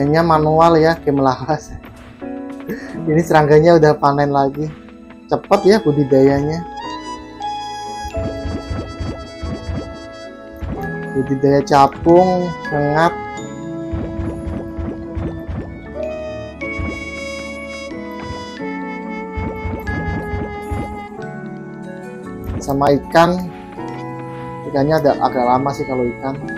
absennya manual ya game lawas. Ini serangganya udah panen lagi. Cepet ya budidayanya. Budidaya capung sengat sama ikan. Ikannya ada agak lama sih kalau ikan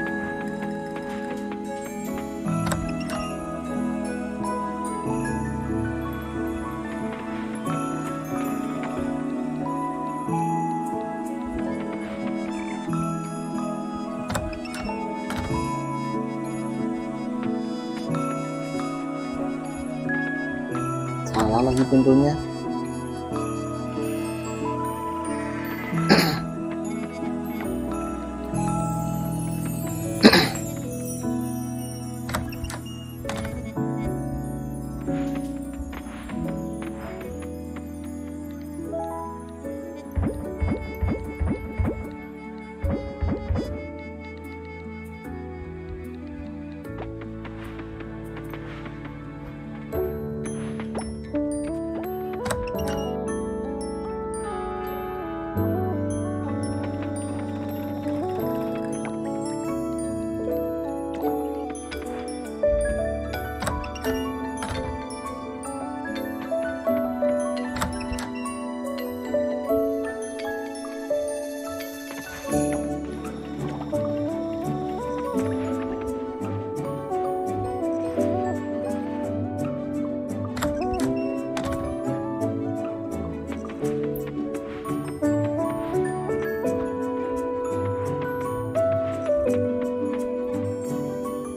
pintunya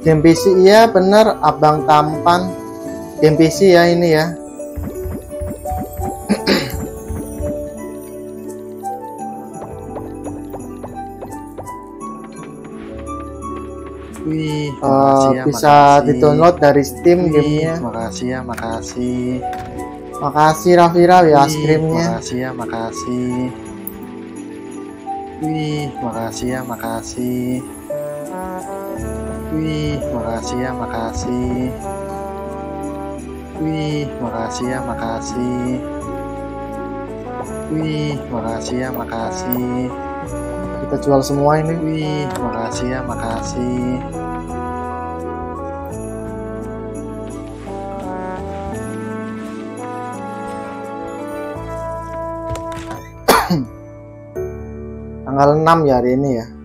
game PC iya bener abang tampan game PC ya ini ya Wih, ya, bisa makasih. di download dari Steam Wih, gamenya makasih ya, makasih. makasih Rafira ya es Wih, krimnya Makasih ya, makasih. Wih, makasih ya, makasih. Wih, makasih ya, makasih. Wih, makasih ya, makasih. Wih, makasih ya, makasih. kita jual semua ini Wih, makasih ya, makasih. tanggal 6 ya hari ini ya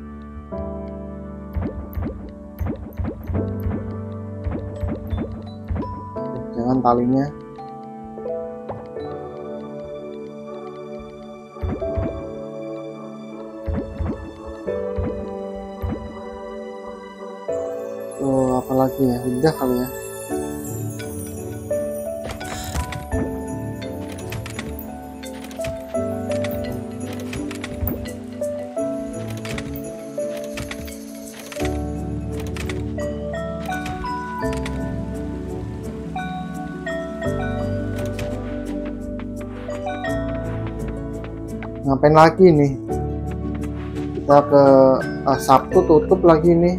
talinya Oh, apalagi ya? Udah kali ya. Ngapain lagi nih. Kita ke eh, Sabtu tutup lagi nih.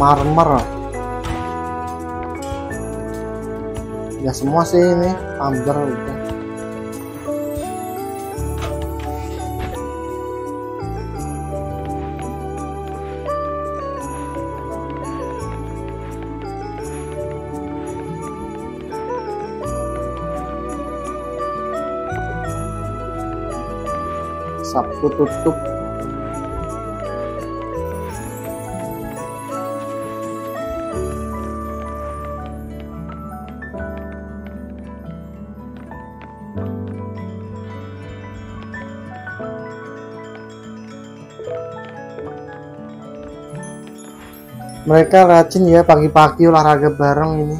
Marmer ya semua sih ini amber udah Sabtu tutup mereka rajin ya pagi-pagi olahraga bareng ini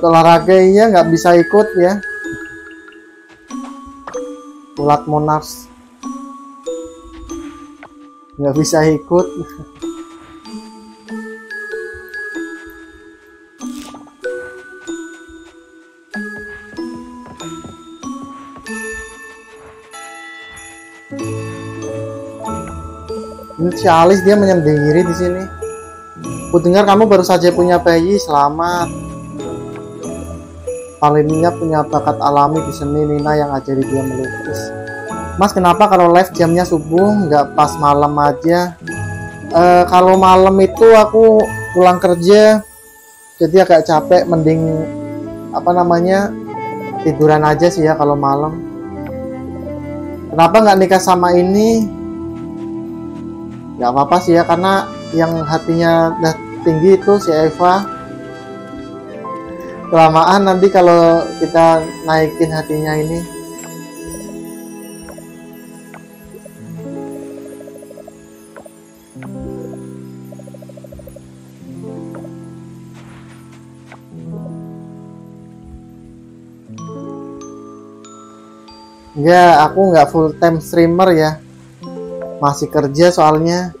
ikut olahraga iya nggak bisa ikut ya ulat monars nggak bisa ikut ini si Alis dia menyendiri di sini. Ku dengar kamu baru saja punya bayi, selamat. Palingnya punya bakat alami di seni Nina yang ajari dia melukis. Mas kenapa kalau live jamnya subuh nggak pas malam aja? Eh, kalau malam itu aku pulang kerja jadi agak capek mending apa namanya tiduran aja sih ya kalau malam. Kenapa nggak nikah sama ini? Nggak apa-apa sih ya karena yang hatinya udah tinggi itu si Eva kelamaan nanti kalau kita naikin hatinya ini Enggak, aku nggak full time streamer ya. Masih kerja soalnya.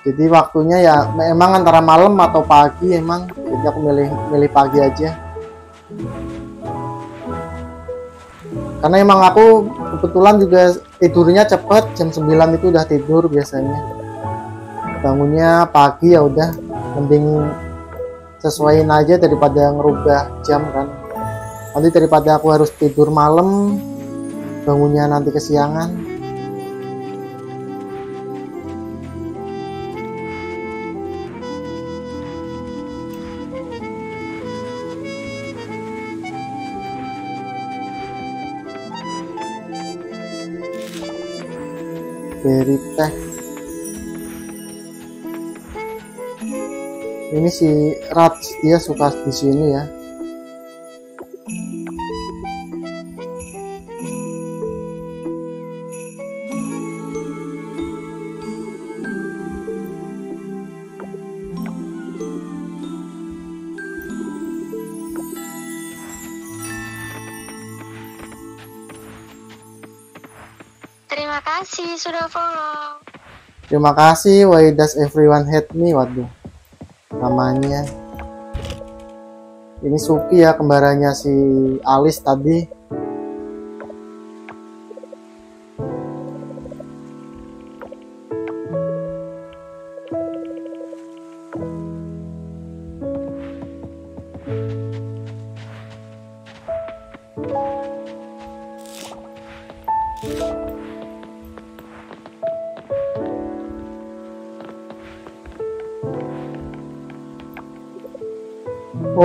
Jadi waktunya ya memang antara malam atau pagi emang. Jadi aku milih milih pagi aja. Karena emang aku kebetulan juga tidurnya cepet jam 9 itu udah tidur biasanya. Bangunnya pagi ya udah mending sesuaiin aja daripada ngerubah jam kan. Nanti daripada aku harus tidur malam bangunnya nanti kesiangan beri teh ini si Raj dia suka di sini ya sudah follow. Terima kasih. Why does everyone hate me? Waduh. Namanya. Ini Suki ya kembarannya si Alis tadi.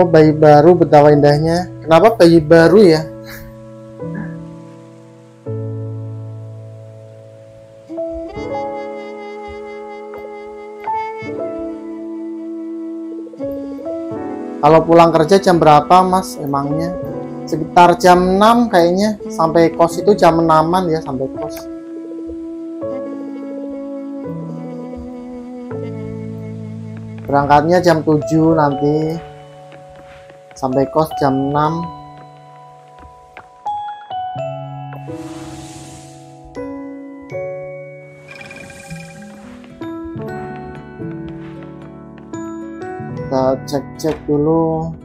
Bayi baru betapa indahnya. Kenapa bayi baru ya? Kalau pulang kerja jam berapa mas emangnya? Sekitar jam 6 kayaknya Sampai kos itu jam 6an ya sampai kos Berangkatnya jam 7 nanti Sampai kos jam 6 kita cek-cek dulu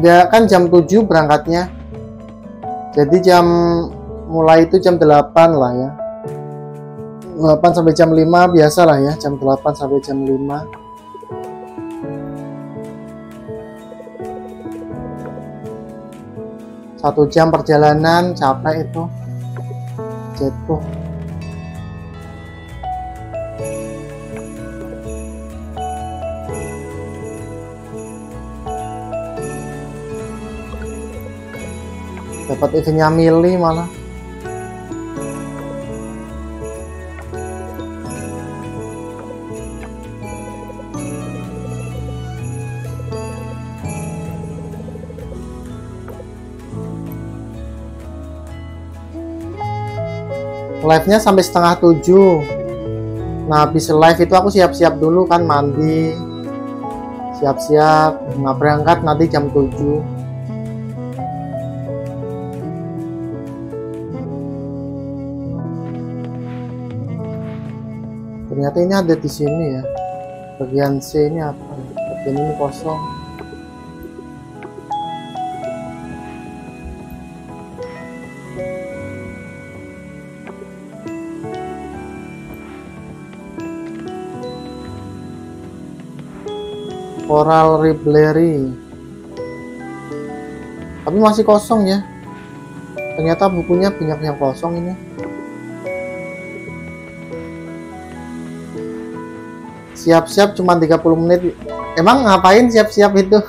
enggak kan jam 7 berangkatnya. Jadi jam mulai itu jam 8 lah ya. 8 sampai jam 5 biasa lah ya jam 8 sampai jam 5 satu jam perjalanan capek itu. Jatuh dapat eventnya milih malah. Live nya sampai setengah tujuh. Nah habis live itu aku siap-siap dulu kan mandi. Siap-siap. Nggak berangkat nanti jam 7 ternyata ini ada di sini ya. Bagian C ini apa? Bagian ini kosong. Coral Riblary tapi masih kosong ya. Ternyata bukunya banyak yang kosong ini siap-siap cuma 30 menit. Emang ngapain siap-siap itu?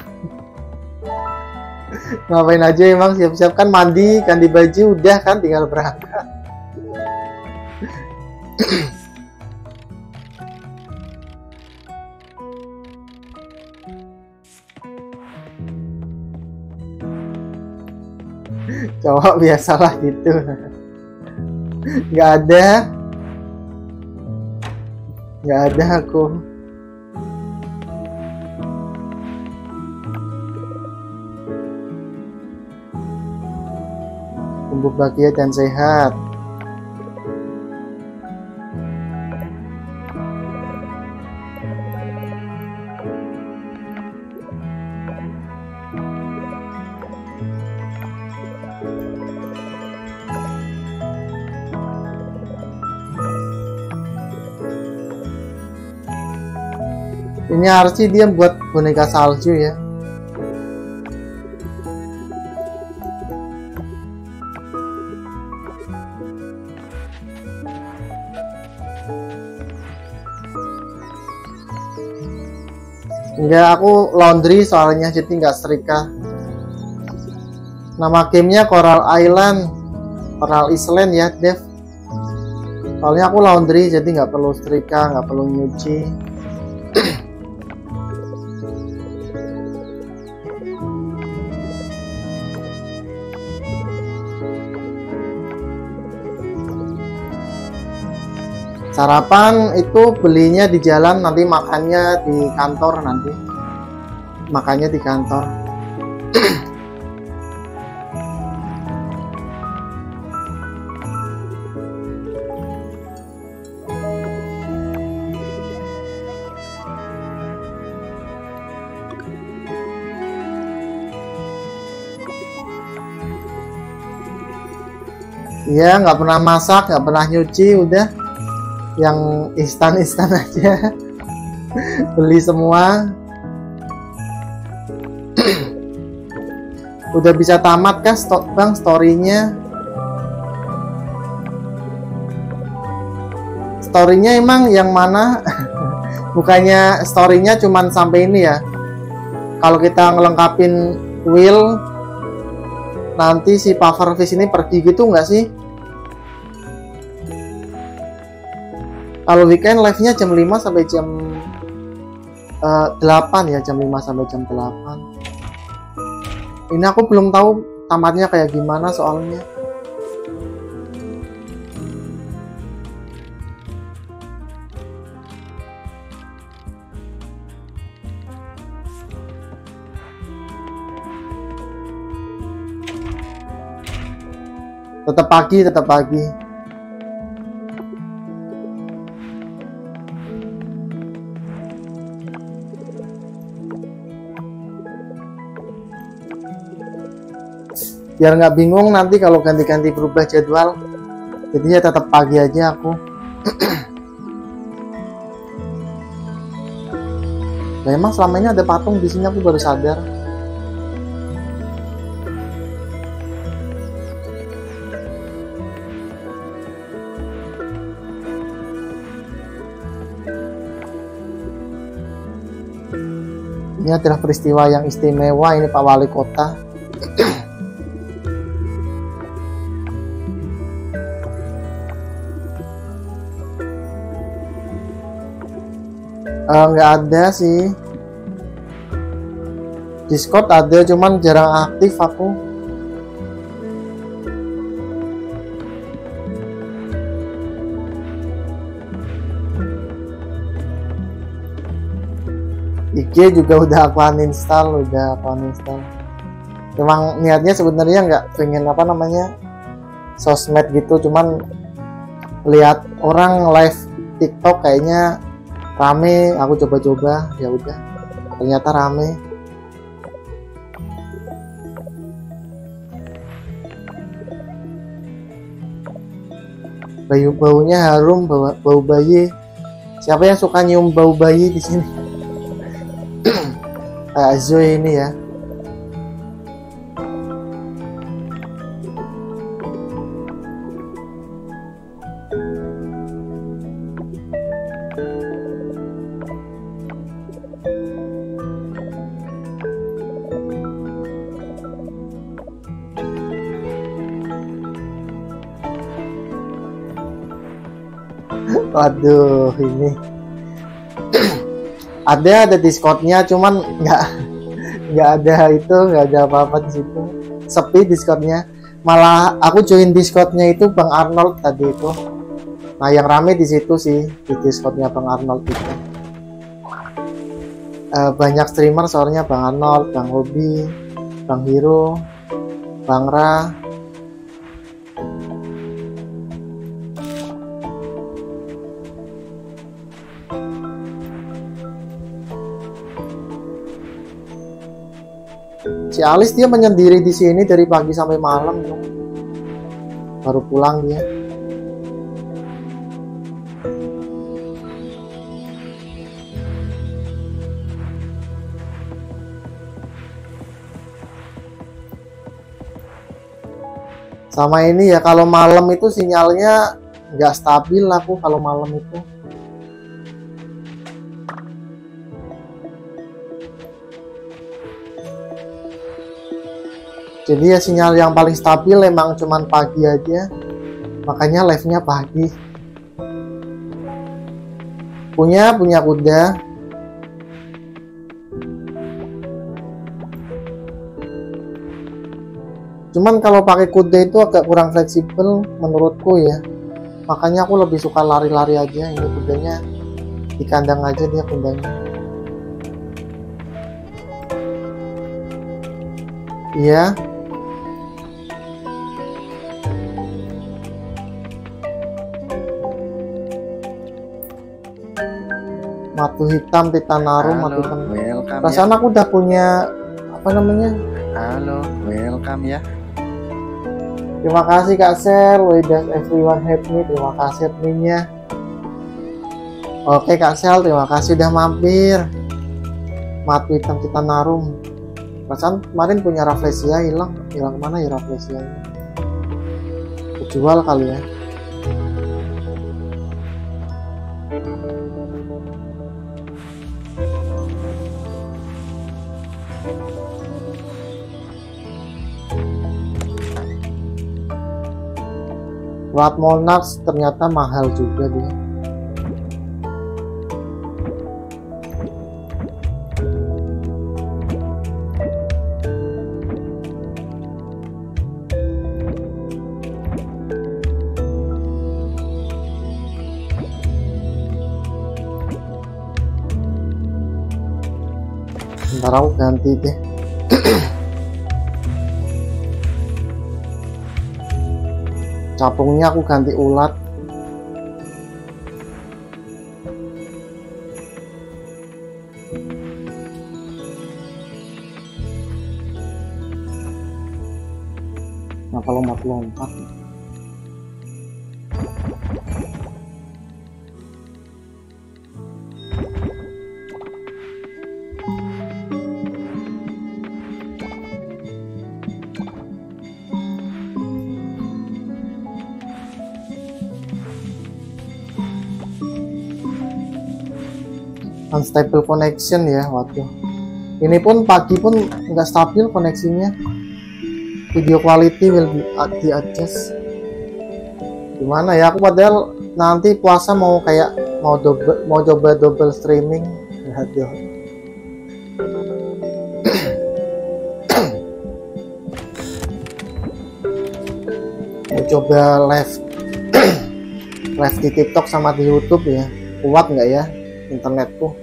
Ngapain aja emang siap-siap? Kan mandi ganti baju udah kan tinggal berangkat. Cowok biasalah gitu. Nggak ada nggak ada aku. Tumbuh bahagia dan sehat ini harusnya dia buat boneka salju ya. Enggak aku laundry soalnya jadi nggak setrika nama gamenya Coral Island. Coral Island ya Dev. Soalnya aku laundry jadi nggak perlu setrika nggak perlu nyuci sarapan itu belinya di jalan nanti makannya di kantor nanti. Makannya di kantor. Iya, nggak pernah masak, nggak pernah nyuci, udah yang instan-instan aja. Beli semua. udah bisa tamat kah stok bang storynya? Storynya emang yang mana? Bukannya storynya cuman sampai ini ya? Kalau kita ngelengkapin wheel nanti si pufferfish ini pergi gitu nggak sih? Kalau weekend live-nya jam 5 sampai jam uh, eh, 8 ya, jam 5 sampai jam 8. Ini aku belum tahu tamatnya kayak gimana soalnya. tetap pagi tetap pagi biar nggak bingung nanti kalau ganti-ganti berubah jadwal jadinya tetap pagi aja aku memang selama ini ada patung di sini aku baru sadar Ini adalah peristiwa yang istimewa ini Pak Wali Kota. uh, nggak ada sih. Discord ada cuman jarang aktif aku. IG juga udah aku uninstall udah aku uninstall. Emang niatnya sebenarnya nggak pengen apa namanya sosmed gitu cuman lihat orang live TikTok kayaknya rame aku coba-coba ya udah. Ternyata rame. Bau baunya harum bau, bau bayi. Siapa yang suka nyium bau bayi di sini? Zoe ini ya Waduh, ini. Ada ada discordnya cuman nggak nggak ada itu nggak ada apa-apa di situ. Sepi discordnya. Malah aku join discordnya itu bang Arnold tadi itu. Nah yang rame di situ sih di discordnya bang Arnold itu. Uh, banyak streamer soalnya bang Arnold bang Hobi bang Hiro bang Ra si Alis dia menyendiri di sini dari pagi sampai malam dong. baru pulang dia sama ini ya kalau malam itu sinyalnya nggak stabil aku kalau malam itu jadi ya sinyal yang paling stabil emang cuman pagi aja. Makanya live nya pagi. Punya punya kuda. Cuman kalau pakai kuda itu agak kurang fleksibel menurutku ya. Makanya aku lebih suka lari-lari aja. Ini kudanya di kandang aja dia kudanya iya matu hitam titanarum matu Halo, hitam welcome ya. perasaan aku udah punya apa namanya Halo, welcome ya. Terima kasih Kak Sel, does everyone hate me? Terima kasih adminnya. Oke Kak Sel, terima kasih udah mampir. Matu hitam kita narum. Perasaan kemarin punya Rafflesia hilang, hilang mana ya Rafflesianya? Kejual kali ya. Blood Monarchs ternyata mahal juga dia. Ntar aku ganti deh. Capungnya aku ganti ulat unstable connection ya waduh. Ini pun pagi pun nggak stabil koneksinya. Video quality will be di adjust gimana ya aku padahal nanti puasa mau kayak mau double, mau coba double streaming. Aduh mau coba live live di TikTok sama di YouTube ya. Kuat nggak ya internetku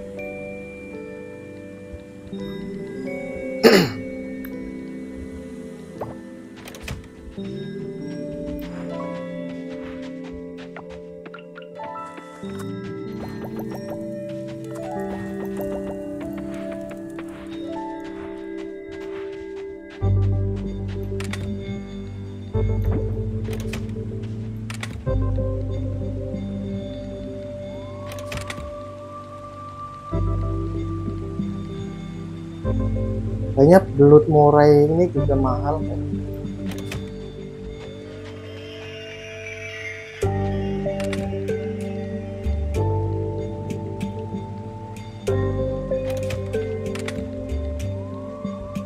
murai ini juga mahal kan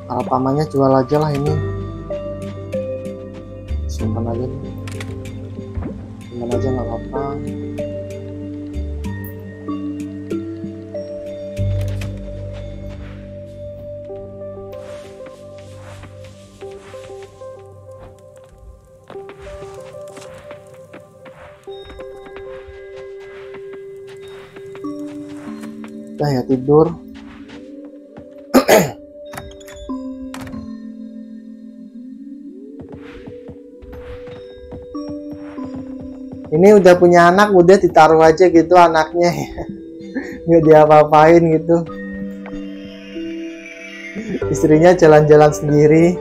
kalau pamannya jual aja lah ini tidur. Ini udah punya anak udah ditaruh aja gitu anaknya. Nggak diapa-apain gitu. Istrinya jalan-jalan sendiri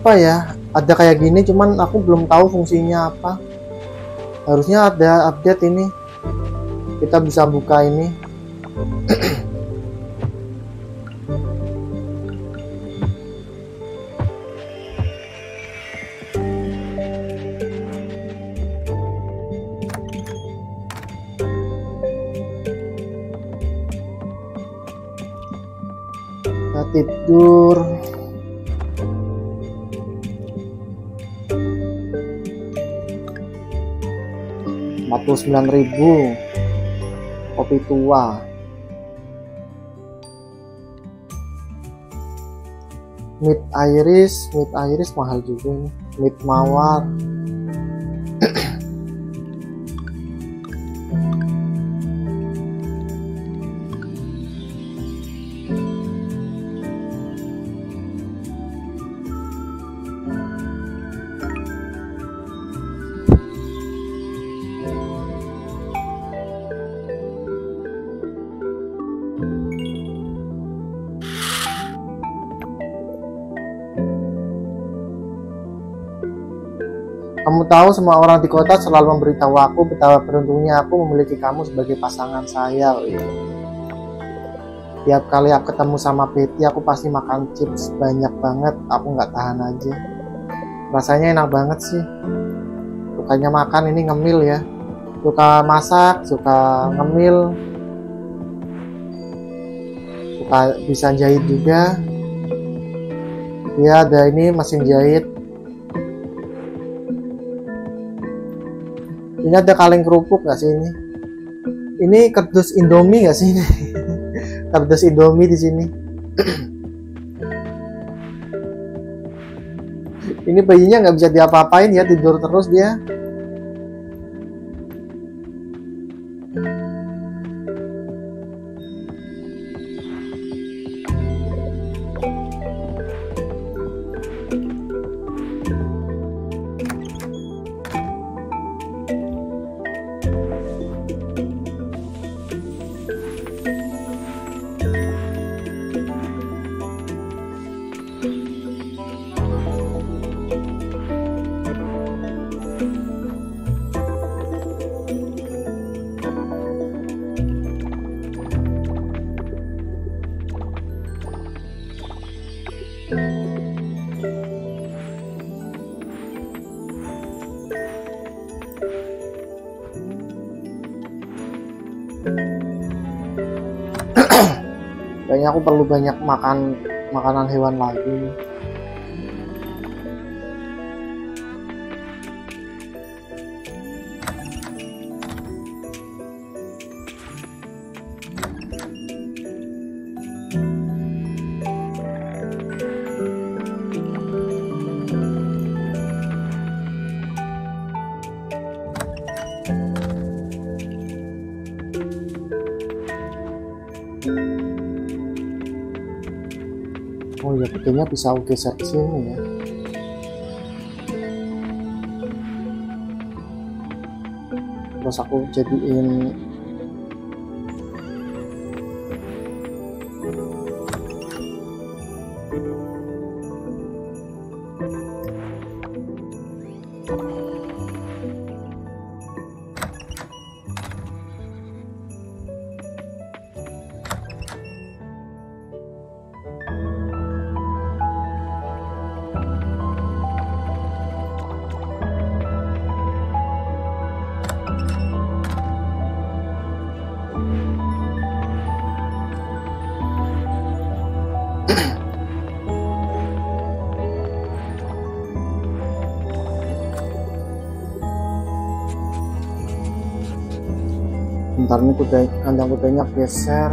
apa ya ada kayak gini cuman aku belum tahu fungsinya apa. Harusnya ada update ini. Kita bisa buka ini 9000 kopi tua. Mid iris mid iris mahal juga ini. Mid mawar. Tahu semua orang di kota selalu memberitahu aku betapa beruntungnya aku memiliki kamu sebagai pasangan saya. Tiap kali aku ketemu sama Betty, aku pasti makan chips banyak banget. Aku nggak tahan aja. Rasanya enak banget sih. Sukanya makan ini ngemil ya. Suka masak, suka ngemil. Suka bisa jahit juga. Ya ada ini mesin jahit. Ini ada kaleng kerupuk nggak sih ini? Ini kardus Indomie nggak sih ini? kardus Indomie di sini. ini bayinya nggak bisa diapa-apain ya tidur terus dia. Banyak makan makanan hewan lagi. Bisa aku geser ke sini ya. Terus aku jadiin kuda kandang kudanya geser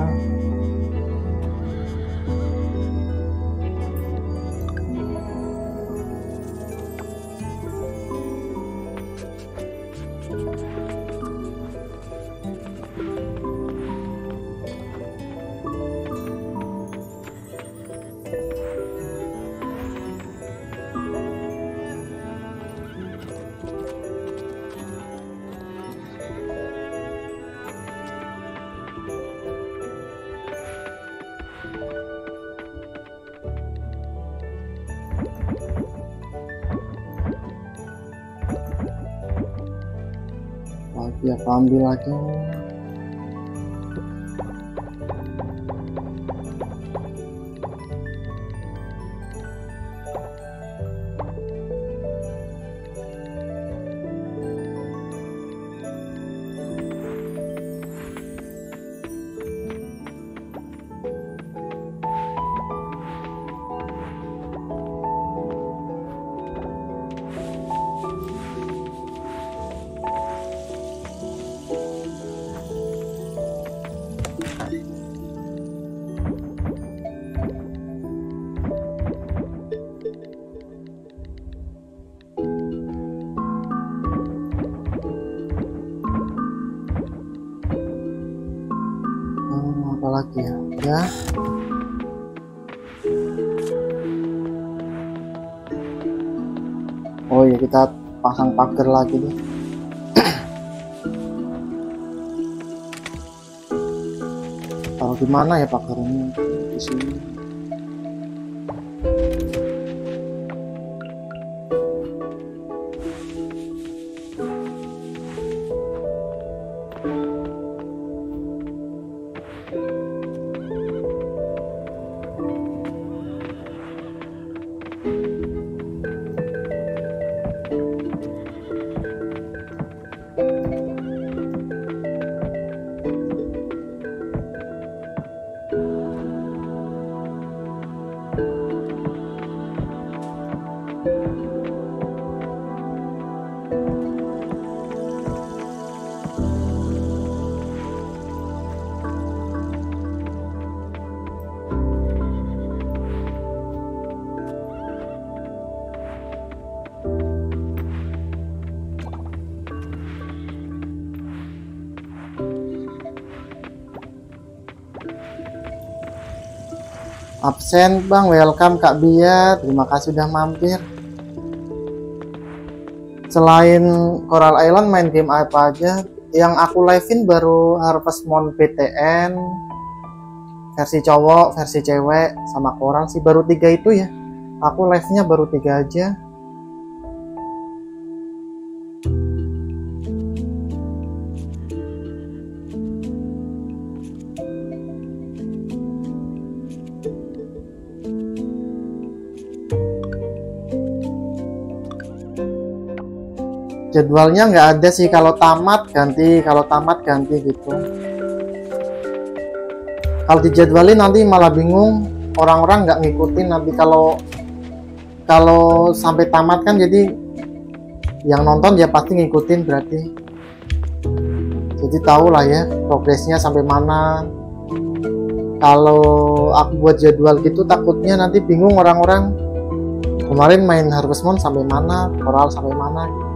ya aku ambil aja pagar lagi nih taruh di mana ya pagarnya di sini absen bang welcome kak Bia terima kasih udah mampir. Selain Coral Island main game apa aja? Yang aku livein baru Harvest Moon PTN versi cowok versi cewek sama Coral sih. Baru tiga itu ya. Aku live nya baru tiga aja jadwalnya nggak ada sih. Kalau tamat ganti. Kalau tamat ganti gitu. Kalau dijadwalin nanti malah bingung. Orang-orang nggak ngikutin nanti. Kalau kalau sampai tamat kan jadi yang nonton dia pasti ngikutin berarti. Jadi tahu lah ya progresnya sampai mana. Kalau aku buat jadwal gitu takutnya nanti bingung orang-orang. Kemarin main Harvest Moon sampai mana Coral sampai mana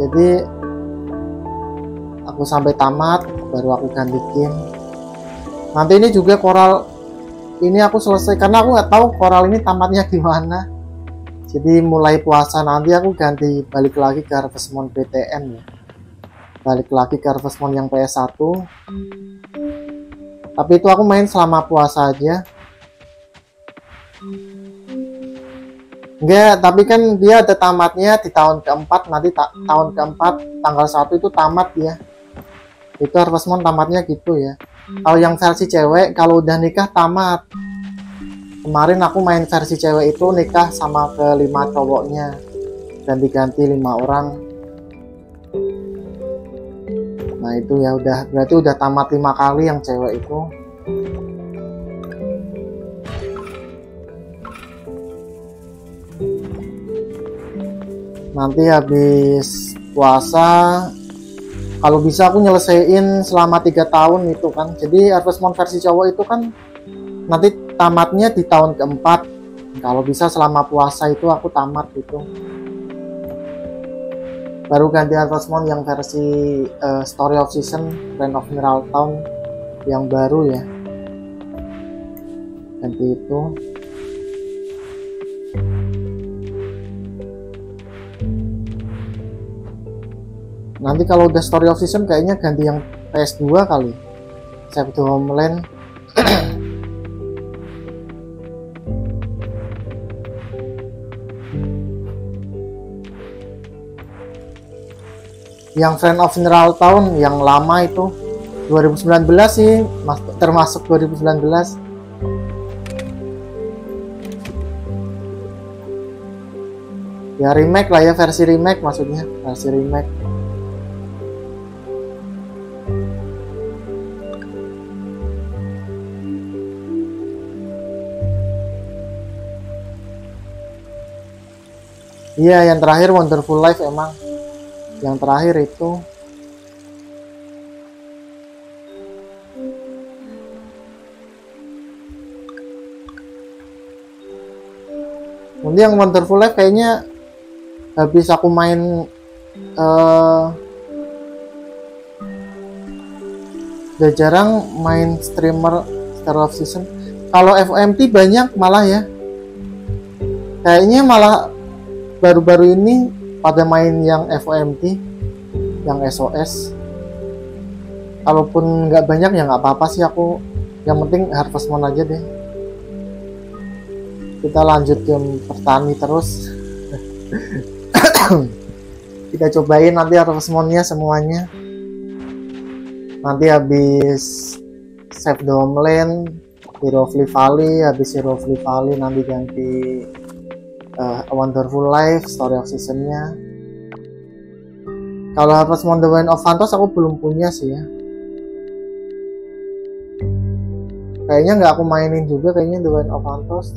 jadi aku sampai tamat baru aku ganti game nanti ini juga koral ini aku selesai karena aku nggak tahu koral ini tamatnya gimana. Jadi mulai puasa nanti aku ganti balik lagi ke Harvest Moon PTN ya. Balik lagi ke Harvest Moon yang PS1 tapi itu aku main selama puasa aja Enggak, tapi kan dia ada tamatnya di tahun keempat nanti ta tahun keempat tanggal satu itu tamat ya. Itu Harvest Moon tamatnya gitu ya. Kalau yang versi cewek kalau udah nikah tamat. Kemarin aku main versi cewek itu nikah sama kelima cowoknya dan diganti lima orang. Nah itu ya udah berarti udah tamat lima kali yang cewek itu. Nanti habis puasa kalau bisa aku nyelesain selama tiga tahun itu kan. Jadi Harvest Moon versi cowok itu kan nanti tamatnya di tahun keempat. Kalau bisa selama puasa itu aku tamat gitu baru ganti Harvest Moon yang versi uh, Story of Season Reign of Mineral Town yang baru ya. Ganti itu nanti kalau udah story of season kayaknya ganti yang PS2 kali. Save to Homeland yang Friend of Mineral Town yang lama itu. 2019 sih mas- termasuk 2019 ya remake lah ya versi remake maksudnya. Versi remake Iya, yang terakhir Wonderful Life emang. Yang terakhir itu Nanti yang Wonderful Life kayaknya habis aku main eh udah jarang main streamer Star of Season. Kalau FOMT banyak malah ya. Kayaknya malah baru-baru ini pada main yang FOMT, yang SOS. Kalaupun nggak banyak ya nggak apa-apa sih aku. Yang penting Harvest Moon aja deh. Kita lanjut game pertani terus. Kita cobain nanti Harvest Moon-nya semuanya. Nanti habis Save Homeland, Hero Valley, habis Hero Valley nanti ganti uh, A Wonderful Life, Story of Season-nya. Kalau Harvest Moon The Wind of Phantos aku belum punya sih ya. Kayaknya nggak aku mainin juga kayaknya The Wind of Phantos.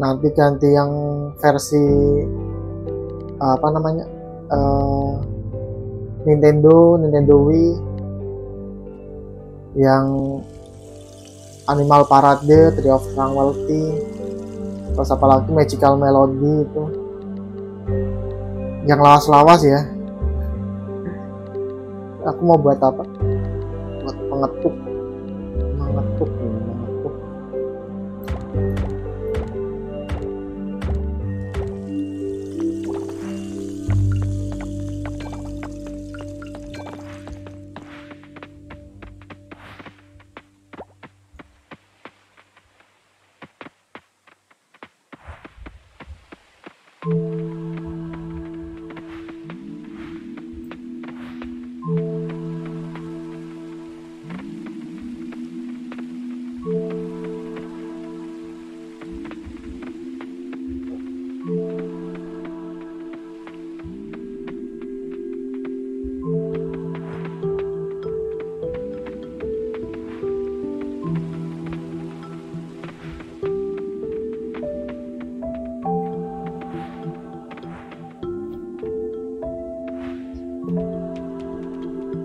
Nanti ganti yang versi apa namanya uh, Nintendo, Nintendo Wii yang Animal Parade, Tree of Tranquility, terus apa lagi Magical Melody itu, yang lawas-lawas ya. Aku mau buat apa? Buat pengetuk,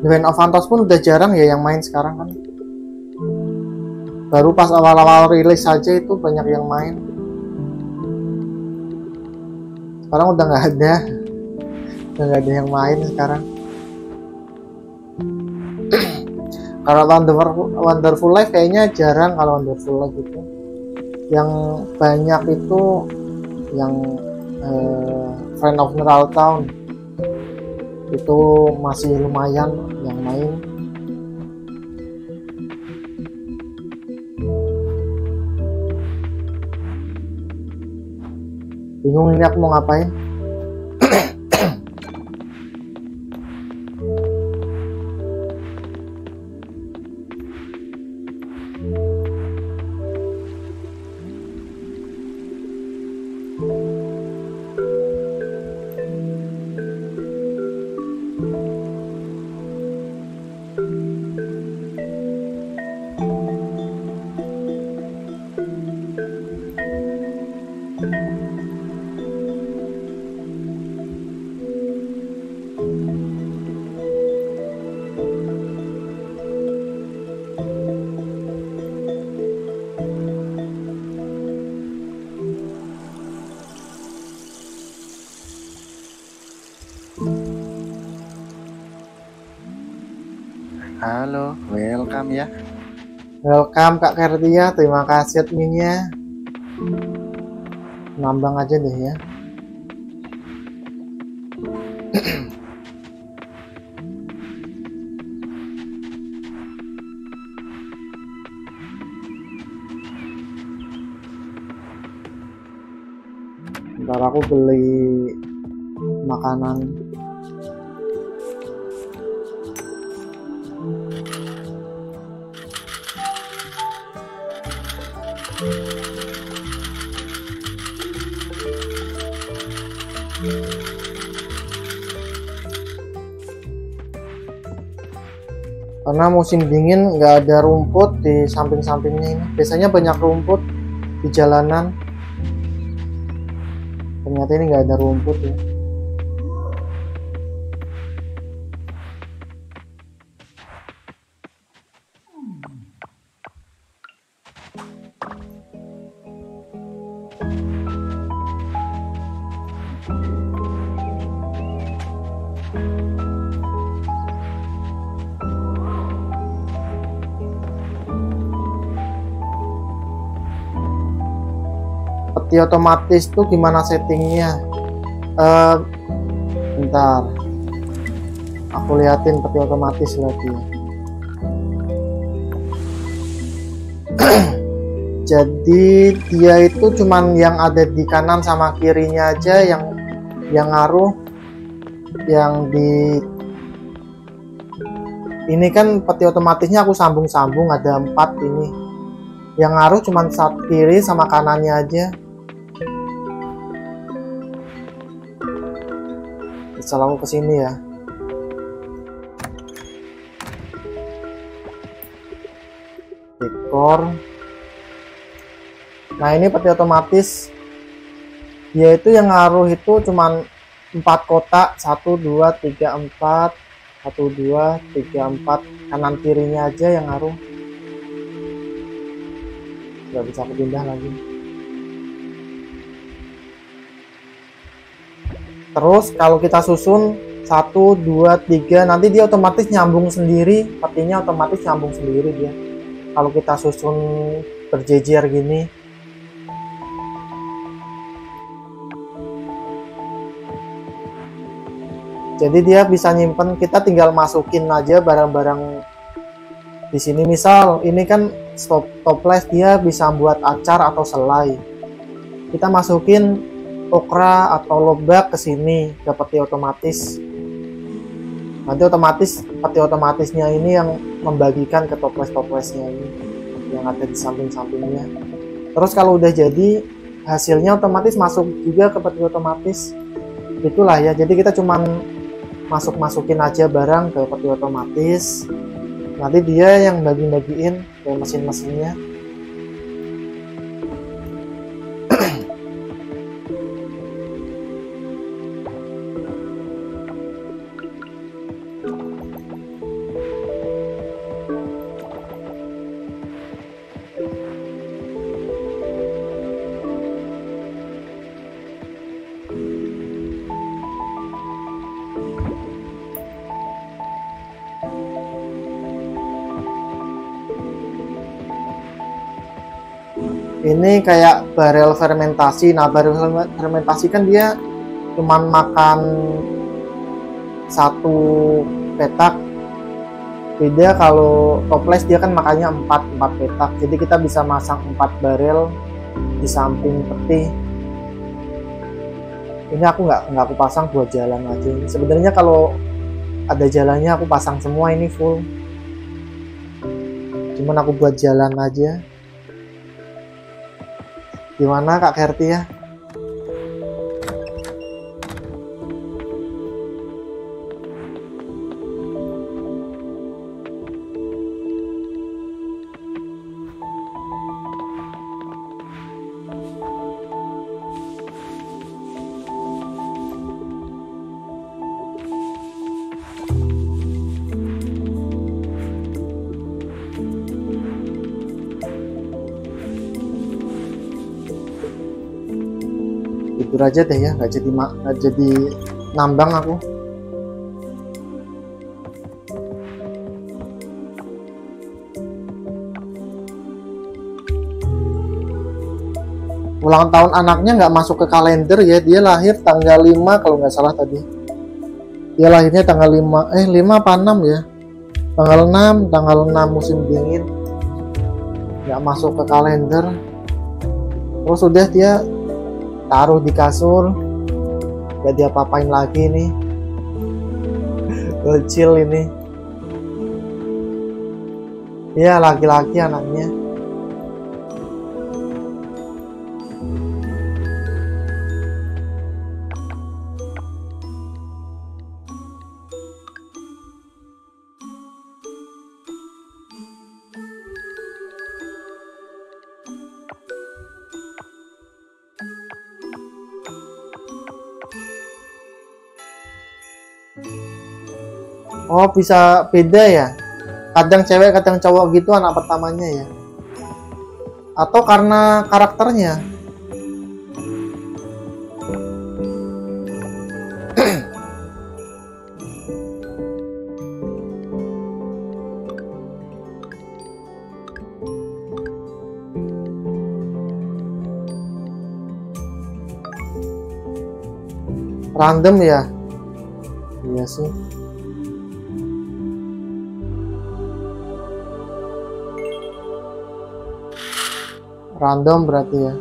Of Phantos pun udah jarang ya yang main sekarang kan. Baru pas awal-awal rilis saja itu banyak yang main. Sekarang udah nggak ada, udah nggak ada yang main sekarang. kalau Wonderful, Wonderful Life kayaknya jarang kalau Wonderful Life itu. Yang banyak itu yang eh, Friend of Mineral Town itu masih lumayan yang main. Bingung aku mau ngapain welcome Kak Kertia. Terima kasih adminnya. Nambang aja deh ya. Ntar aku beli makanan karena musim dingin nggak ada rumput di samping-sampingnya ini. Biasanya banyak rumput di jalanan. Ternyata ini nggak ada rumput ya peti otomatis tuh gimana settingnya? Eh bentar. Aku liatin peti otomatis lagi. Jadi dia itu cuman yang ada di kanan sama kirinya aja yang yang ngaruh yang di ini kan peti otomatisnya aku sambung-sambung ada empat ini. Yang ngaruh cuman saat kiri sama kanannya aja misal aku ke sini ya. Dekor nah ini peti otomatis. Dia itu yang ngaruh itu cuman empat kotak. Satu dua tiga empat. Satu dua tiga empat. Kanan kirinya aja yang ngaruh. Nggak bisa aku pindah lagi terus kalau kita susun satu dua tiga nanti dia otomatis nyambung sendiri. Petinya otomatis nyambung sendiri dia. Kalau kita susun berjejer gini. Jadi dia bisa nyimpen kita tinggal masukin aja barang-barang di sini. Misal ini kan stop toples dia bisa buat acar atau selai. Kita masukin okra atau lobak ke sini ke peti otomatis. Nanti otomatis peti otomatisnya ini yang membagikan ke toples-toplesnya ini yang ada di samping-sampingnya. Terus kalau udah jadi hasilnya otomatis masuk juga ke peti otomatis. Itulah ya jadi kita cuman masuk-masukin aja barang ke peti otomatis. Nanti dia yang bagi-bagiin ke mesin-mesinnya. ini kayak barel fermentasi. Nah barel fermentasi kan dia cuman makan satu petak. Beda kalau toples dia kan makannya 4 4 petak. Jadi kita bisa masang 4 barel di samping peti. Ini aku nggak nggak aku pasang buat jalan aja. Sebenarnya kalau ada jalannya aku pasang semua ini full. Cuman aku buat jalan aja Gimana Kak Kerti ya? Tidur aja deh ya nggak jadi nggak jadi nambang aku. Ulang tahun anaknya nggak masuk ke kalender ya dia lahir tanggal 5 kalau nggak salah tadi. Dia lahirnya tanggal 5 eh 5 apa 6 ya? Tanggal 6 tanggal 6 musim dingin. Nggak masuk ke kalender. Terus udah dia taruh di kasur. Gak dia papain lagi nih kecil ini. Ya laki-laki anaknya Oh bisa beda ya? Kadang cewek kadang cowok gitu anak pertamanya ya? Atau karena karakternya? Random ya? Iya sih random berarti ya.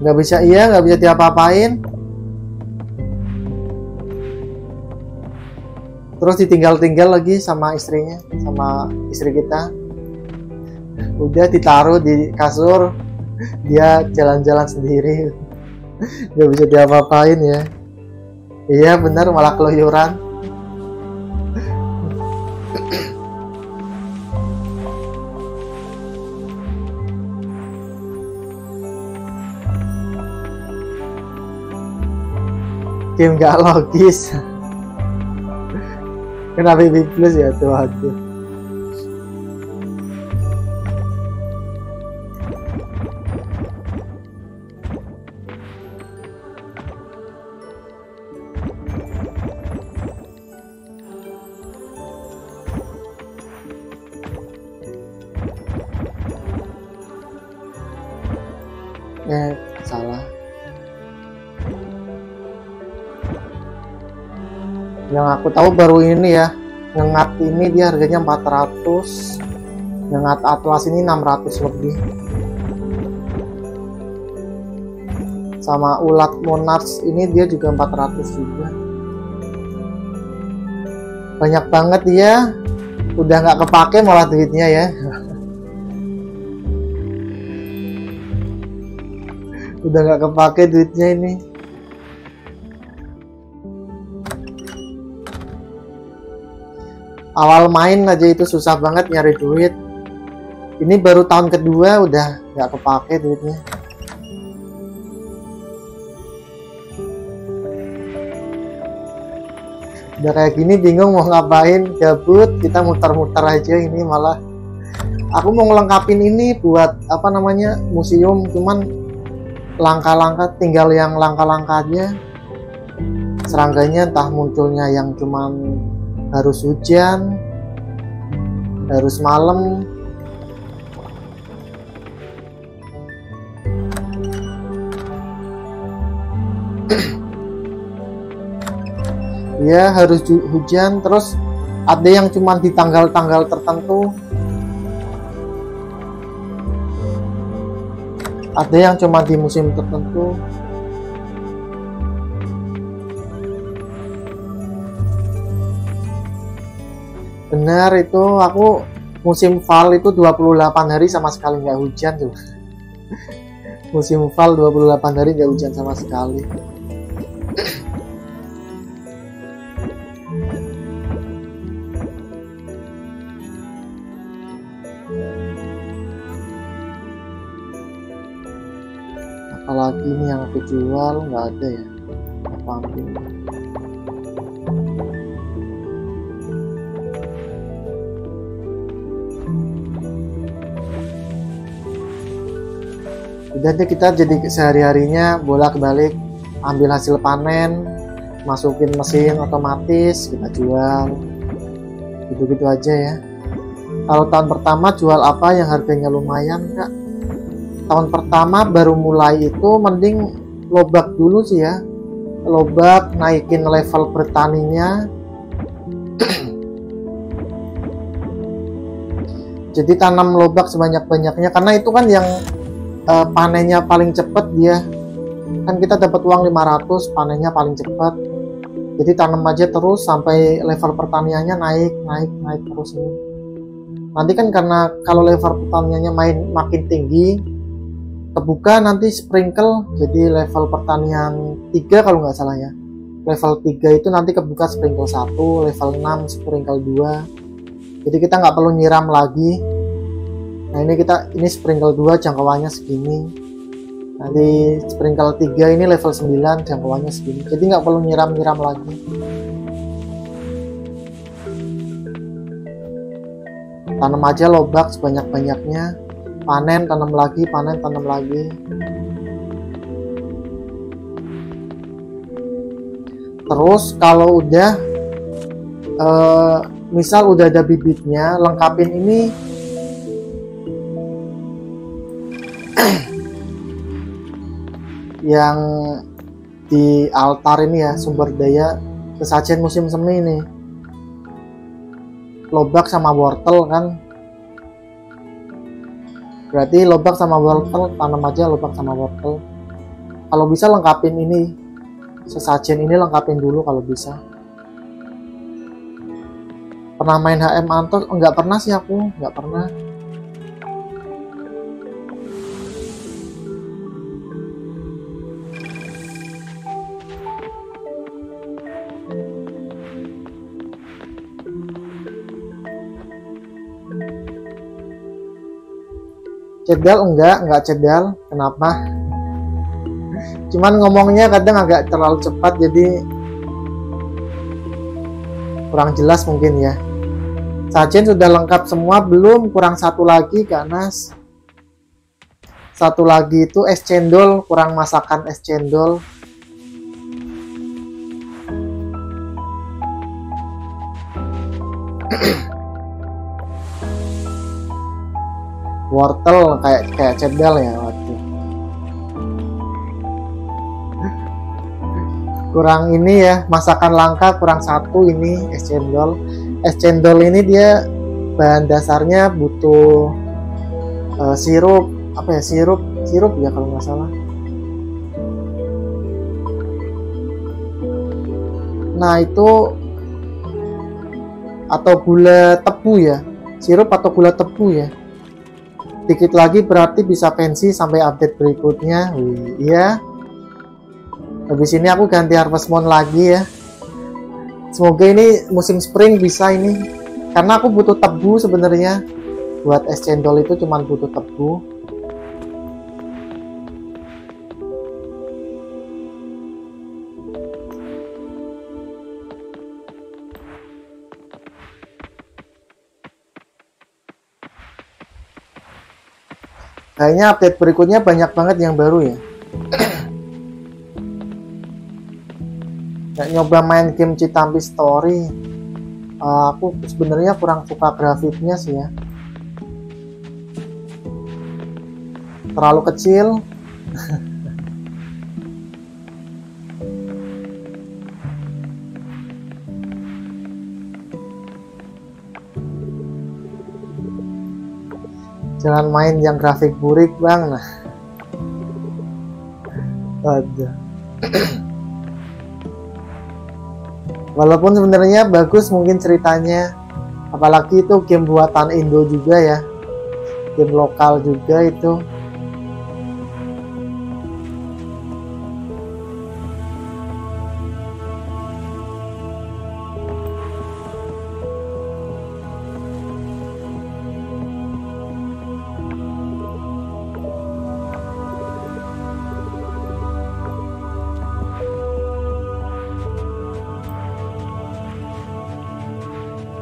Nggak bisa iya nggak bisa diapa-apain terus ditinggal-tinggal lagi sama istrinya sama istri kita. Udah ditaruh di kasur dia jalan-jalan sendiri. Nggak bisa diapa-apain ya. Iya benar malah keluyuran. Game nggak logis लेकिन अभी big place जाते वहाँ के tahu baru ini ya ngengat ini dia harganya 400 ngengat atlas ini 600 lebih. Sama ulat monarch ini dia juga 400 juga. Banyak banget dia udah nggak kepake malah duitnya ya. Udah nggak kepake duitnya ini awal main aja itu susah banget nyari duit. Ini baru tahun kedua udah nggak kepake duitnya. Udah kayak gini bingung mau ngapain gabut kita muter-muter aja ini malah. Aku mau ngelengkapin ini buat apa namanya museum cuman langkah-langkah tinggal yang langkah-langkah serangganya entah munculnya yang cuman harus hujan harus malam. Ya harus hujan. Terus ada yang cuma di tanggal-tanggal tertentu. Ada yang cuma di musim tertentu benar itu aku musim fall itu 28 hari sama sekali nggak hujan tuh. Musim fall 28 hari nggak hujan sama sekali. Apalagi ini yang aku jual nggak ada ya. Apa ambil deh kita jadi sehari harinya bolak balik ambil hasil panen masukin mesin otomatis kita jual. Gitu gitu aja ya. Kalau tahun pertama jual apa yang harganya lumayan kak? Tahun pertama baru mulai itu mending lobak dulu sih ya. Lobak naikin level bertaninya jadi tanam lobak sebanyak-banyaknya karena itu kan yang uh, panennya paling cepat dia. Kan kita dapat uang 500 panennya paling cepat jadi tanam aja terus sampai level pertaniannya naik naik naik terus ini. Nanti kan karena kalau level pertaniannya main makin tinggi kebuka nanti sprinkle. Jadi level pertanian 3 kalau nggak salah ya. Level 3 itu nanti kebuka sprinkle 1 level 6 sprinkle 2 jadi kita nggak perlu nyiram lagi nah ini kita ini sprinkle 2 jangkauannya segini. Nanti sprinkle 3 ini level 9 jangkauannya segini. Jadi nggak perlu nyiram-nyiram lagi. Tanam aja lobak sebanyak-banyaknya. Panen tanam lagi panen tanam lagi. Terus kalau udah uh, misal udah ada bibitnya lengkapin ini yang di altar ini ya sumber daya kesajian musim semi ini. Lobak sama wortel kan. Berarti lobak sama wortel tanam aja lobak sama wortel. Kalau bisa lengkapin ini sesajen ini lengkapin dulu kalau bisa. Pernah main HM Antos? Enggak pernah sih aku enggak pernah cedal enggak enggak cedal kenapa? Cuman ngomongnya kadang agak terlalu cepat jadi kurang jelas mungkin ya. Sajen sudah lengkap semua belum kurang satu lagi karena satu lagi itu es cendol kurang masakan es cendol wortel kayak kayak cendol ya waktu kurang ini ya masakan langka kurang satu ini es cendol. Es cendol ini dia bahan dasarnya butuh uh, sirup apa ya sirup sirup ya kalau nggak salah. Nah itu atau gula tebu ya sirup atau gula tebu ya dikit lagi berarti bisa pensi sampai update berikutnya. Wih, iya. Habis ini aku ganti harvest moon lagi ya. Semoga ini musim spring bisa ini. Karena aku butuh tebu sebenarnya. Buat es cendol itu cuma butuh tebu Kayaknya update berikutnya banyak banget yang baru ya. Nggak nyoba main game Citampi Story. Uh, aku sebenarnya kurang suka grafiknya sih ya. Terlalu kecil. jangan main yang grafik burik bang. Nah. Ada walaupun sebenarnya bagus mungkin ceritanya. Apalagi itu game buatan Indo juga ya. Game lokal juga itu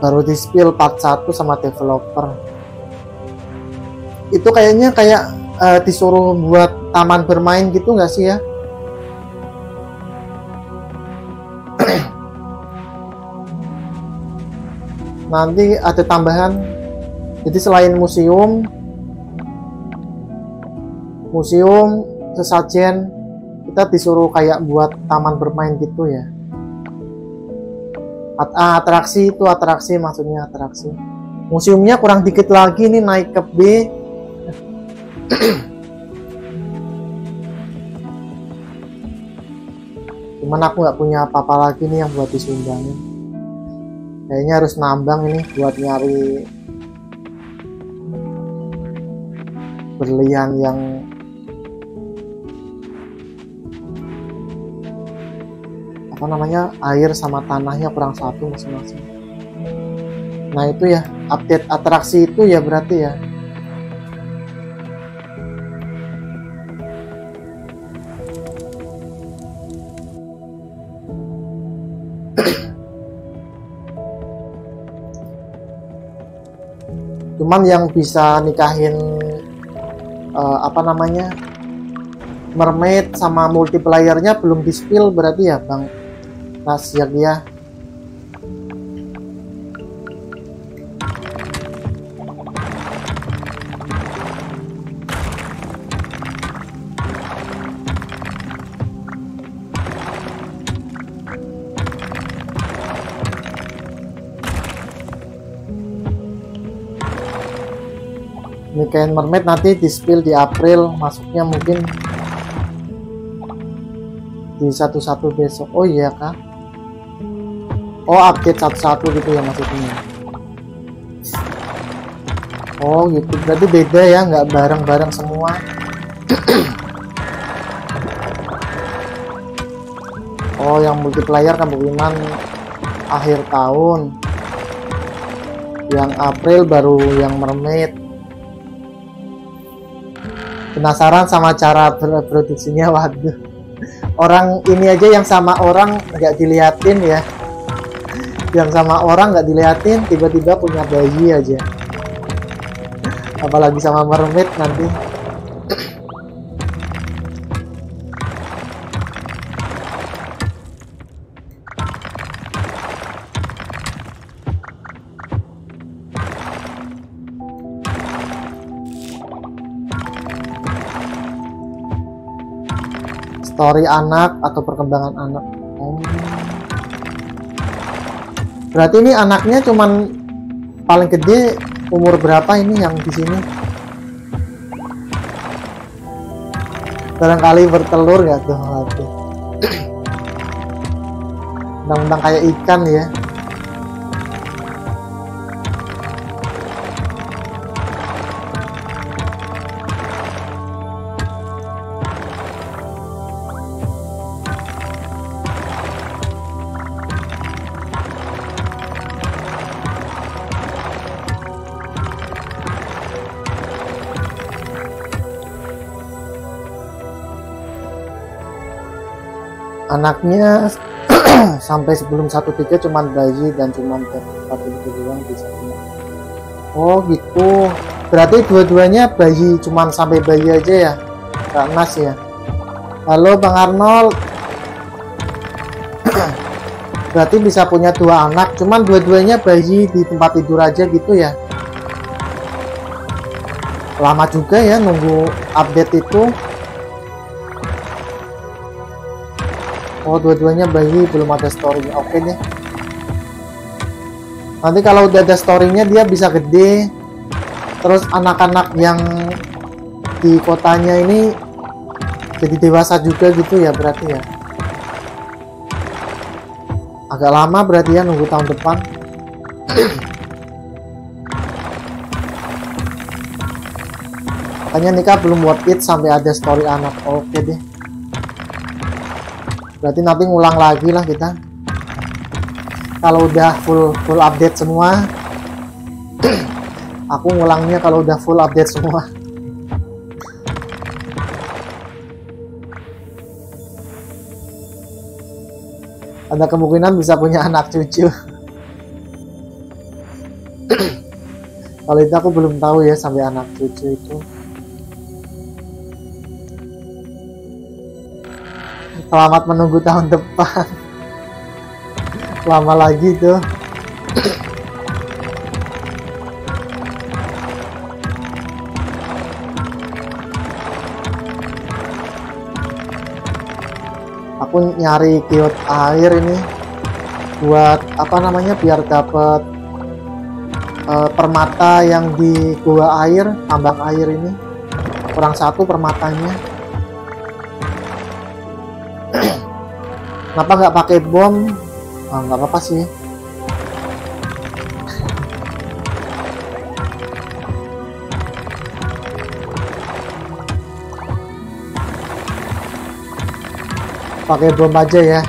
baru di spill part 1 sama developer. Itu kayaknya kayak uh, disuruh buat taman bermain gitu nggak sih ya? Nanti ada tambahan. Jadi selain museum museum sesajen kita disuruh kayak buat taman bermain gitu ya At ah, atraksi itu atraksi maksudnya atraksi. Museumnya kurang dikit lagi nih naik ke B. Cuman aku nggak punya apa-apa lagi nih yang buat disumbangin kayaknya harus nambang ini buat nyari berlian yang apa namanya air sama tanahnya kurang satu masing-masing. Nah itu ya update atraksi itu ya berarti ya. Cuman yang bisa nikahin uh, apa namanya mermaid sama multiplayernya belum di spill berarti ya bang Mas ya. Nikahin Mermaid nanti di spill di April masuknya mungkin di satu-satu besok. Oh iya kak oh update satu-satu gitu ya maksudnya. Oh gitu. Berarti beda ya nggak bareng-bareng semua. Oh yang multiplayer kan bukan akhir tahun. Yang April baru yang mermaid. Penasaran sama cara produksinya waduh. Orang ini aja yang sama orang nggak diliatin ya yang sama orang nggak diliatin tiba-tiba punya bayi aja. Apalagi sama mermaid nanti. Story anak atau perkembangan anak? Oh. Berarti ini anaknya cuman paling gede umur berapa ini yang di sini? Barangkali bertelur ya tuh? Undang-undang kayak ikan ya anaknya sampai sebelum satu tiga cuman bayi dan cuman satu tiga doang bisa oh gitu. Berarti dua-duanya bayi cuman sampai bayi aja ya? Kak Mas ya? Halo Bang Arnold. Berarti bisa punya dua anak cuman dua-duanya bayi di tempat tidur aja gitu ya? Lama juga ya nunggu update itu oh dua-duanya bayi belum ada story oke okay deh. Nanti kalau udah ada storynya dia bisa gede. Terus anak-anak yang di kotanya ini jadi dewasa juga gitu ya berarti ya. Agak lama berarti ya nunggu tahun depan. Makanya nikah belum worth it sampai ada story anak. Oke okay deh berarti nanti ngulang lagi lah kita. Kalau udah full full update semua aku ngulangnya kalau udah full update semua. Ada kemungkinan bisa punya anak cucu. Kalau itu aku belum tahu ya sampai anak cucu itu Selamat menunggu tahun depan. Lama lagi tuh. Aku nyari kiot air ini buat apa namanya biar dapat uh, eh, permata yang di gua air, tambang air ini kurang satu permatanya. Kenapa nggak pakai bom? Ah, nggak apa-apa sih. Pakai bom aja ya.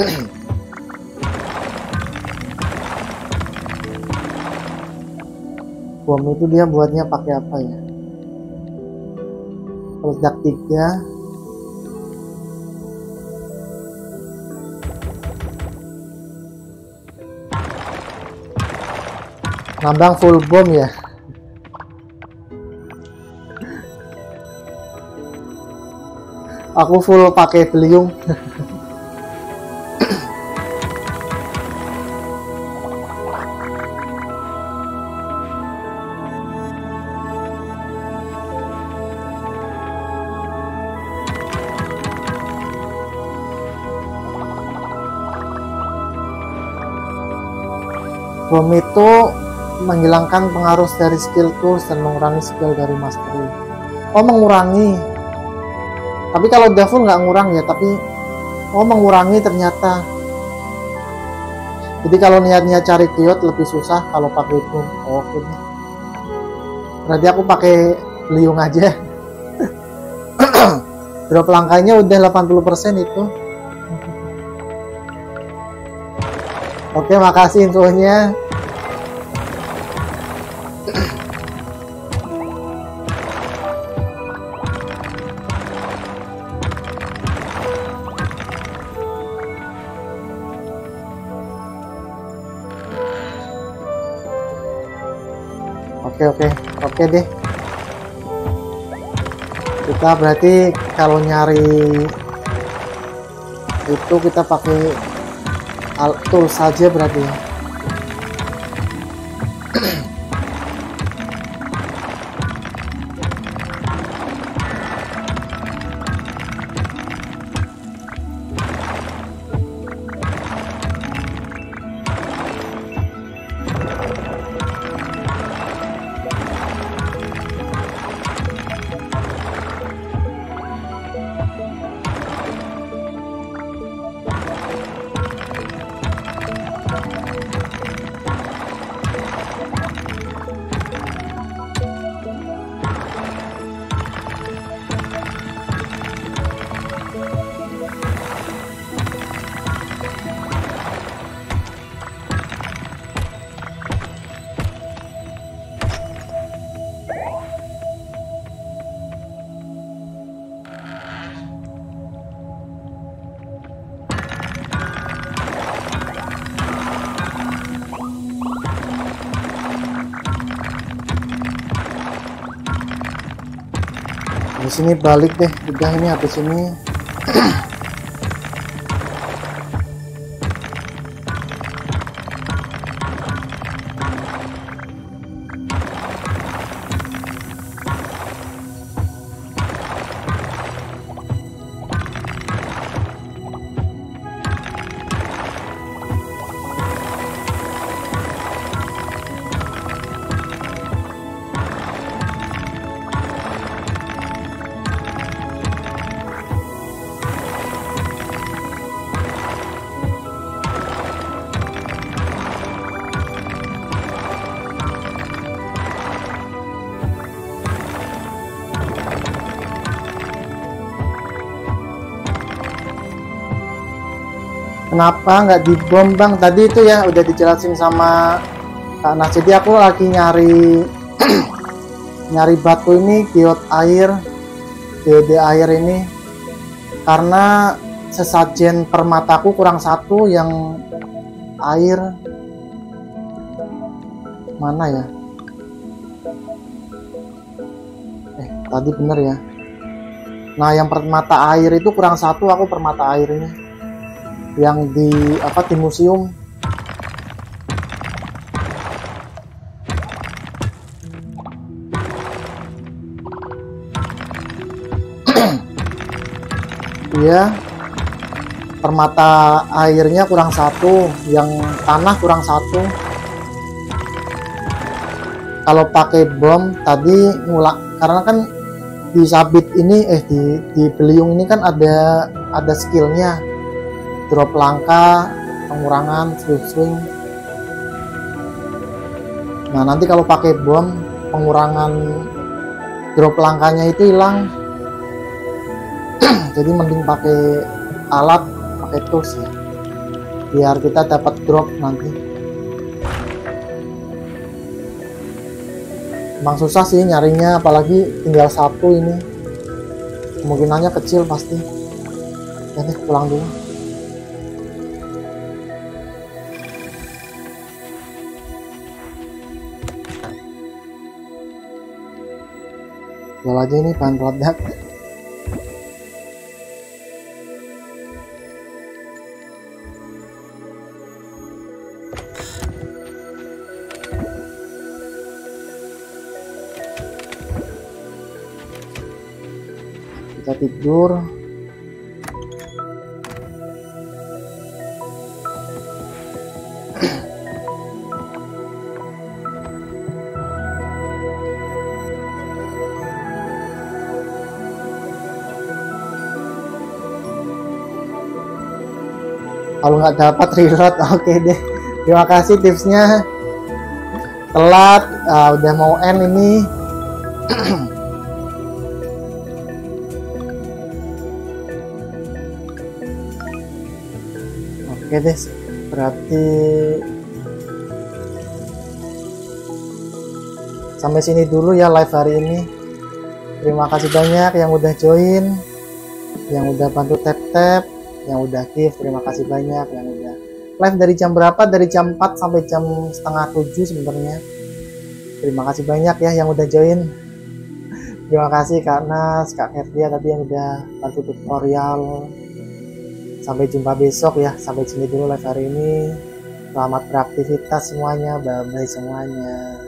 Bom itu dia buatnya pakai apa ya? Meledak tiga nambang full bom ya. Aku full pakai beliung. Bom itu menghilangkan pengaruh dari skill tools dan mengurangi skill dari mastery oh mengurangi? Tapi kalau devil nggak ngurang ya tapi oh mengurangi ternyata. Jadi kalau niatnya cari kiot lebih susah kalau pakai itu. Oh, oke okay. berarti aku pakai liung aja. Drop langkahnya udah 80% itu. Oke makasih infonya oke oke deh. Kita berarti kalau nyari itu kita pakai tool saja berarti ya sini balik deh. Udah ini habis ini kenapa nggak dibom bang? Tadi itu ya udah dijelasin sama Kak Nas jadi aku lagi nyari nyari batu ini kiot air DD air ini. Karena sesajen permataku kurang satu yang air. Mana ya? Eh tadi bener ya. Nah yang permata air itu kurang satu aku permata air ini yang di apa di museum. Dia permata airnya kurang satu yang tanah kurang satu. Kalau pakai bom tadi ngulak karena kan di sabit ini eh di di beliung ini kan ada ada skillnya drop langka pengurangan swing swing nah nanti kalau pakai bom pengurangan drop langkanya itu hilang. Jadi mending pakai alat pakai tools ya. Biar kita dapat drop nanti. Emang susah sih nyarinya apalagi tinggal satu ini. Kemungkinannya kecil pasti. Jadi pulang dulu jual aja ini bahan produk kita tidur kalau nggak dapat reload oke deh. Terima kasih tipsnya. Telat ah, udah mau end ini. Oke deh berarti sampai sini dulu ya live hari ini. Terima kasih banyak yang udah join yang udah bantu tap tap yang udah give terima kasih banyak yang udah live dari jam berapa? Dari jam 4 sampai jam setengah 7 sebenarnya. Terima kasih banyak ya yang udah join. Terima kasih Kak Nas Kak Ferdia tadi yang udah bantu tutorial. Sampai jumpa besok ya sampai sini dulu live hari ini. Selamat beraktivitas semuanya bye bye semuanya